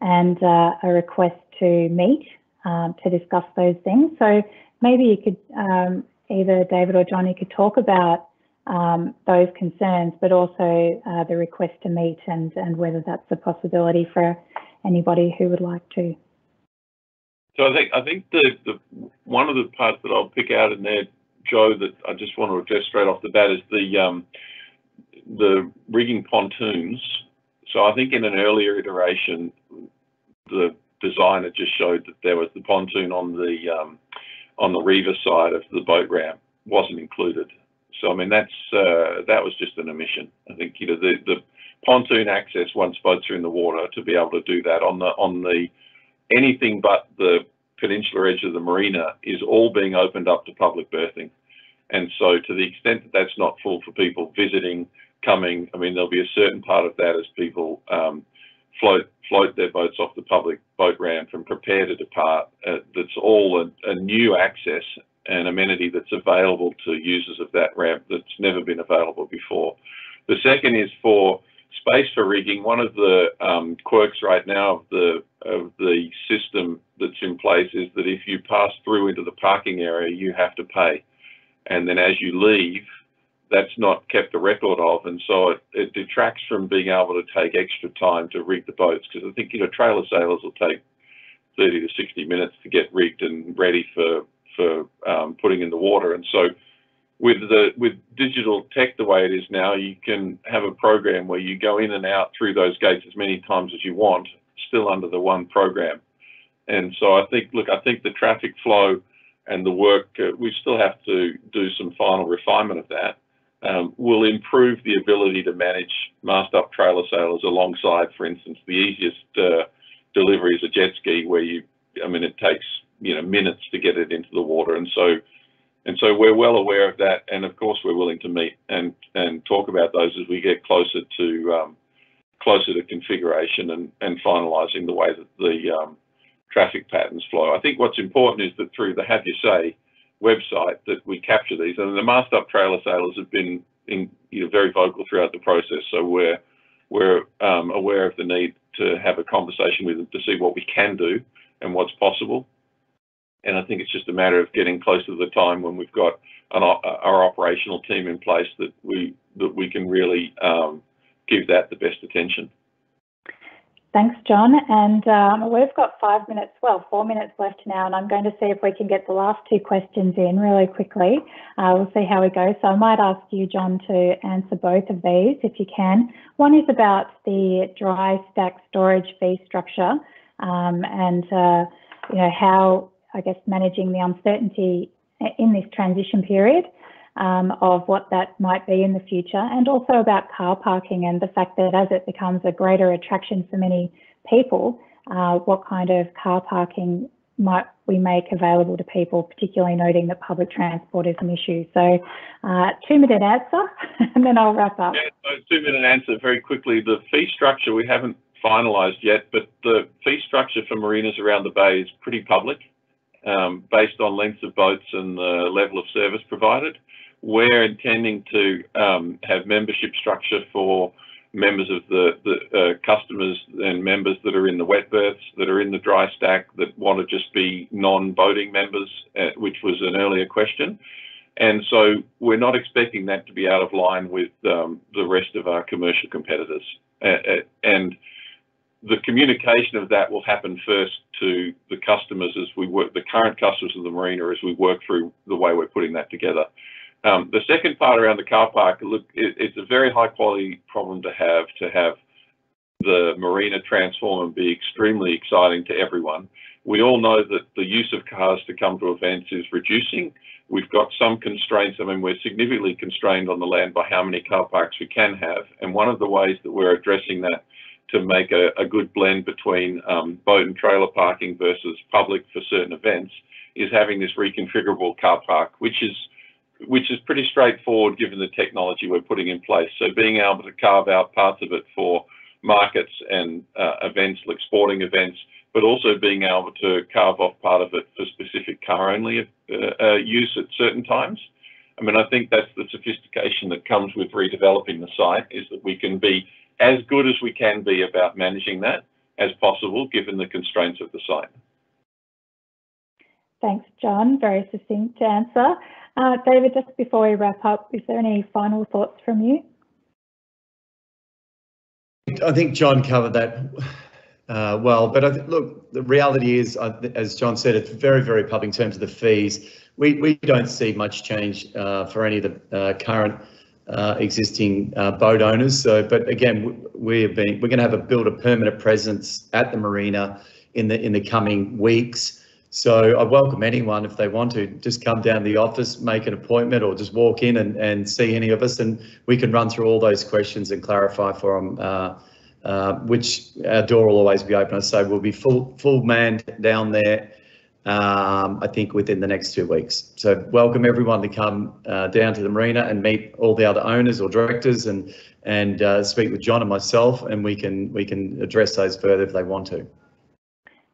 and uh, a request to meet um, to discuss those things. So maybe you could um, either David or Johnny could talk about um, those concerns, but also uh, the request to meet and, and whether that's a possibility for anybody who would like to. So I think I think the, the one of the parts that I'll pick out in there, Jo, that I just want to address straight off the bat is the um, the rigging pontoons. So I think in an earlier iteration, the designer just showed that there was the pontoon on the um, on the Riva side of the boat ramp wasn't included. So I mean that's uh, that was just an omission. I think you know the the pontoon access once boats are in the water to be able to do that on the on the anything but the peninsular edge of the marina is all being opened up to public berthing. And so to the extent that that's not full for people visiting, coming, I mean, there'll be a certain part of that as people um, float float their boats off the public boat ramp and prepare to depart. Uh, that's all a, a, new access and amenity that's available to users of that ramp that's never been available before. The second is for space for rigging. One of the um, quirks right now of the of the system that's in place is that if you pass through into the parking area, you have to pay, and then as you leave, that's not kept a record of, and so it, it detracts from being able to take extra time to rig the boats because I think you know trailer sailors will take 30 to 60 minutes to get rigged and ready for for um, putting in the water, and so with the with digital tech the way it is now, you can have a program where you go in and out through those gates as many times as you want, still under the one program. And so I think, look, I think the traffic flow and the work, uh, we still have to do some final refinement of that um, will improve the ability to manage mast up trailer sailors alongside, for instance, the easiest uh, delivery is a jet ski where you, I mean, it takes, you know, minutes to get it into the water. And so, and so we're well aware of that. And of course, we're willing to meet and, and talk about those as we get closer to, um, closer to configuration and, and finalising the way that the um, traffic patterns flow. I think what's important is that through the Have You Say website that we capture these. And the mast up trailer sailors have been in, you know, very vocal throughout the process. So we're we're um, aware of the need to have a conversation with them to see what we can do and what's possible. And I think it's just a matter of getting closer to the time when we've got an, our operational team in place that we that we can really um, give that the best attention. Thanks, John. And um, we've got five minutes, well, four minutes left now, and I'm going to see if we can get the last two questions in really quickly. Uh, we'll see how we go. So I might ask you, John, to answer both of these if you can. One is about the dry stack storage fee structure um, and, uh, you know, how, I guess, managing the uncertainty in this transition period um, of what that might be in the future, and also about car parking and the fact that as it becomes a greater attraction for many people, uh, what kind of car parking might we make available to people, particularly noting that public transport is an issue. So, uh, two minute answer, and then I'll wrap up. Yeah, so two minute answer very quickly. The fee structure we haven't finalised yet, but the fee structure for marinas around the bay is pretty public, um, based on lengths of boats and the level of service provided we're intending to um, have membership structure for members of the, the uh, customers and members that are in the wet berths, that are in the dry stack, that want to just be non-boating members, uh, which was an earlier question. And so we're not expecting that to be out of line with um, the rest of our commercial competitors. Uh, and the communication of that will happen first to the customers as we work, the current customers of the marina as we work through the way we're putting that together. Um, the second part around the car park, look, it, it's a very high quality problem to have, to have the marina transform and be extremely exciting to everyone. We all know that the use of cars to come to events is reducing. We've got some constraints. I mean, we're significantly constrained on the land by how many car parks we can have. And one of the ways that we're addressing that to make a, a good blend between um, boat and trailer parking versus public for certain events is having this reconfigurable car park, which is which is pretty straightforward given the technology we're putting in place. So being able to carve out parts of it for markets and uh, events like sporting events, but also being able to carve off part of it for specific car only uh, uh, use at certain times. I mean, I think that's the sophistication that comes with redeveloping the site is that we can be as good as we can be about managing that as possible given the constraints of the site. Thanks, John. Very succinct answer. Uh, David, just before we wrap up, is there any final thoughts from you? I think John covered that uh, well, but I th- look, the reality is, uh, as John said, it's very, very public in terms of the fees. We we don't see much change uh, for any of the uh, current uh, existing boat owners. So, but again, we have been we're going to have a build a permanent presence at the marina in the in the coming weeks. So I welcome anyone if they want to just come down the office, make an appointment, or just walk in and, and see any of us, and we can run through all those questions and clarify for them. Uh, uh, which our door will always be open. I say we'll be full full manned down there. Um, I think within the next two weeks. So welcome everyone to come uh, down to the marina and meet all the other owners or directors and and uh, speak with John and myself, and we can we can address those further if they want to.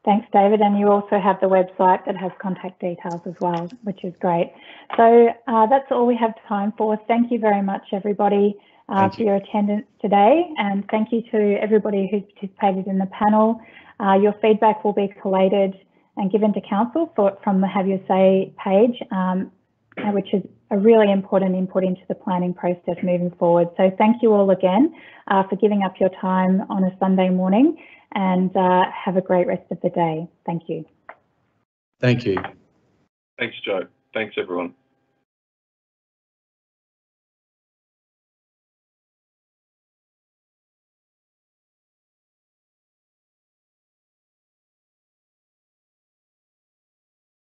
Thanks, David. And you also have the website that has contact details as well, which is great. So uh, that's all we have time for. Thank you very much, everybody, uh, for your attendance today. And thank you to everybody who's participated in the panel. Uh, your feedback will be collated and given to Council for, from the Have Your Say page, um, which is a really important input into the planning process moving forward. So thank you all again uh, for giving up your time on a Sunday morning and uh, have a great rest of the day. Thank you. Thank you. Thanks, Jo. Thanks, everyone.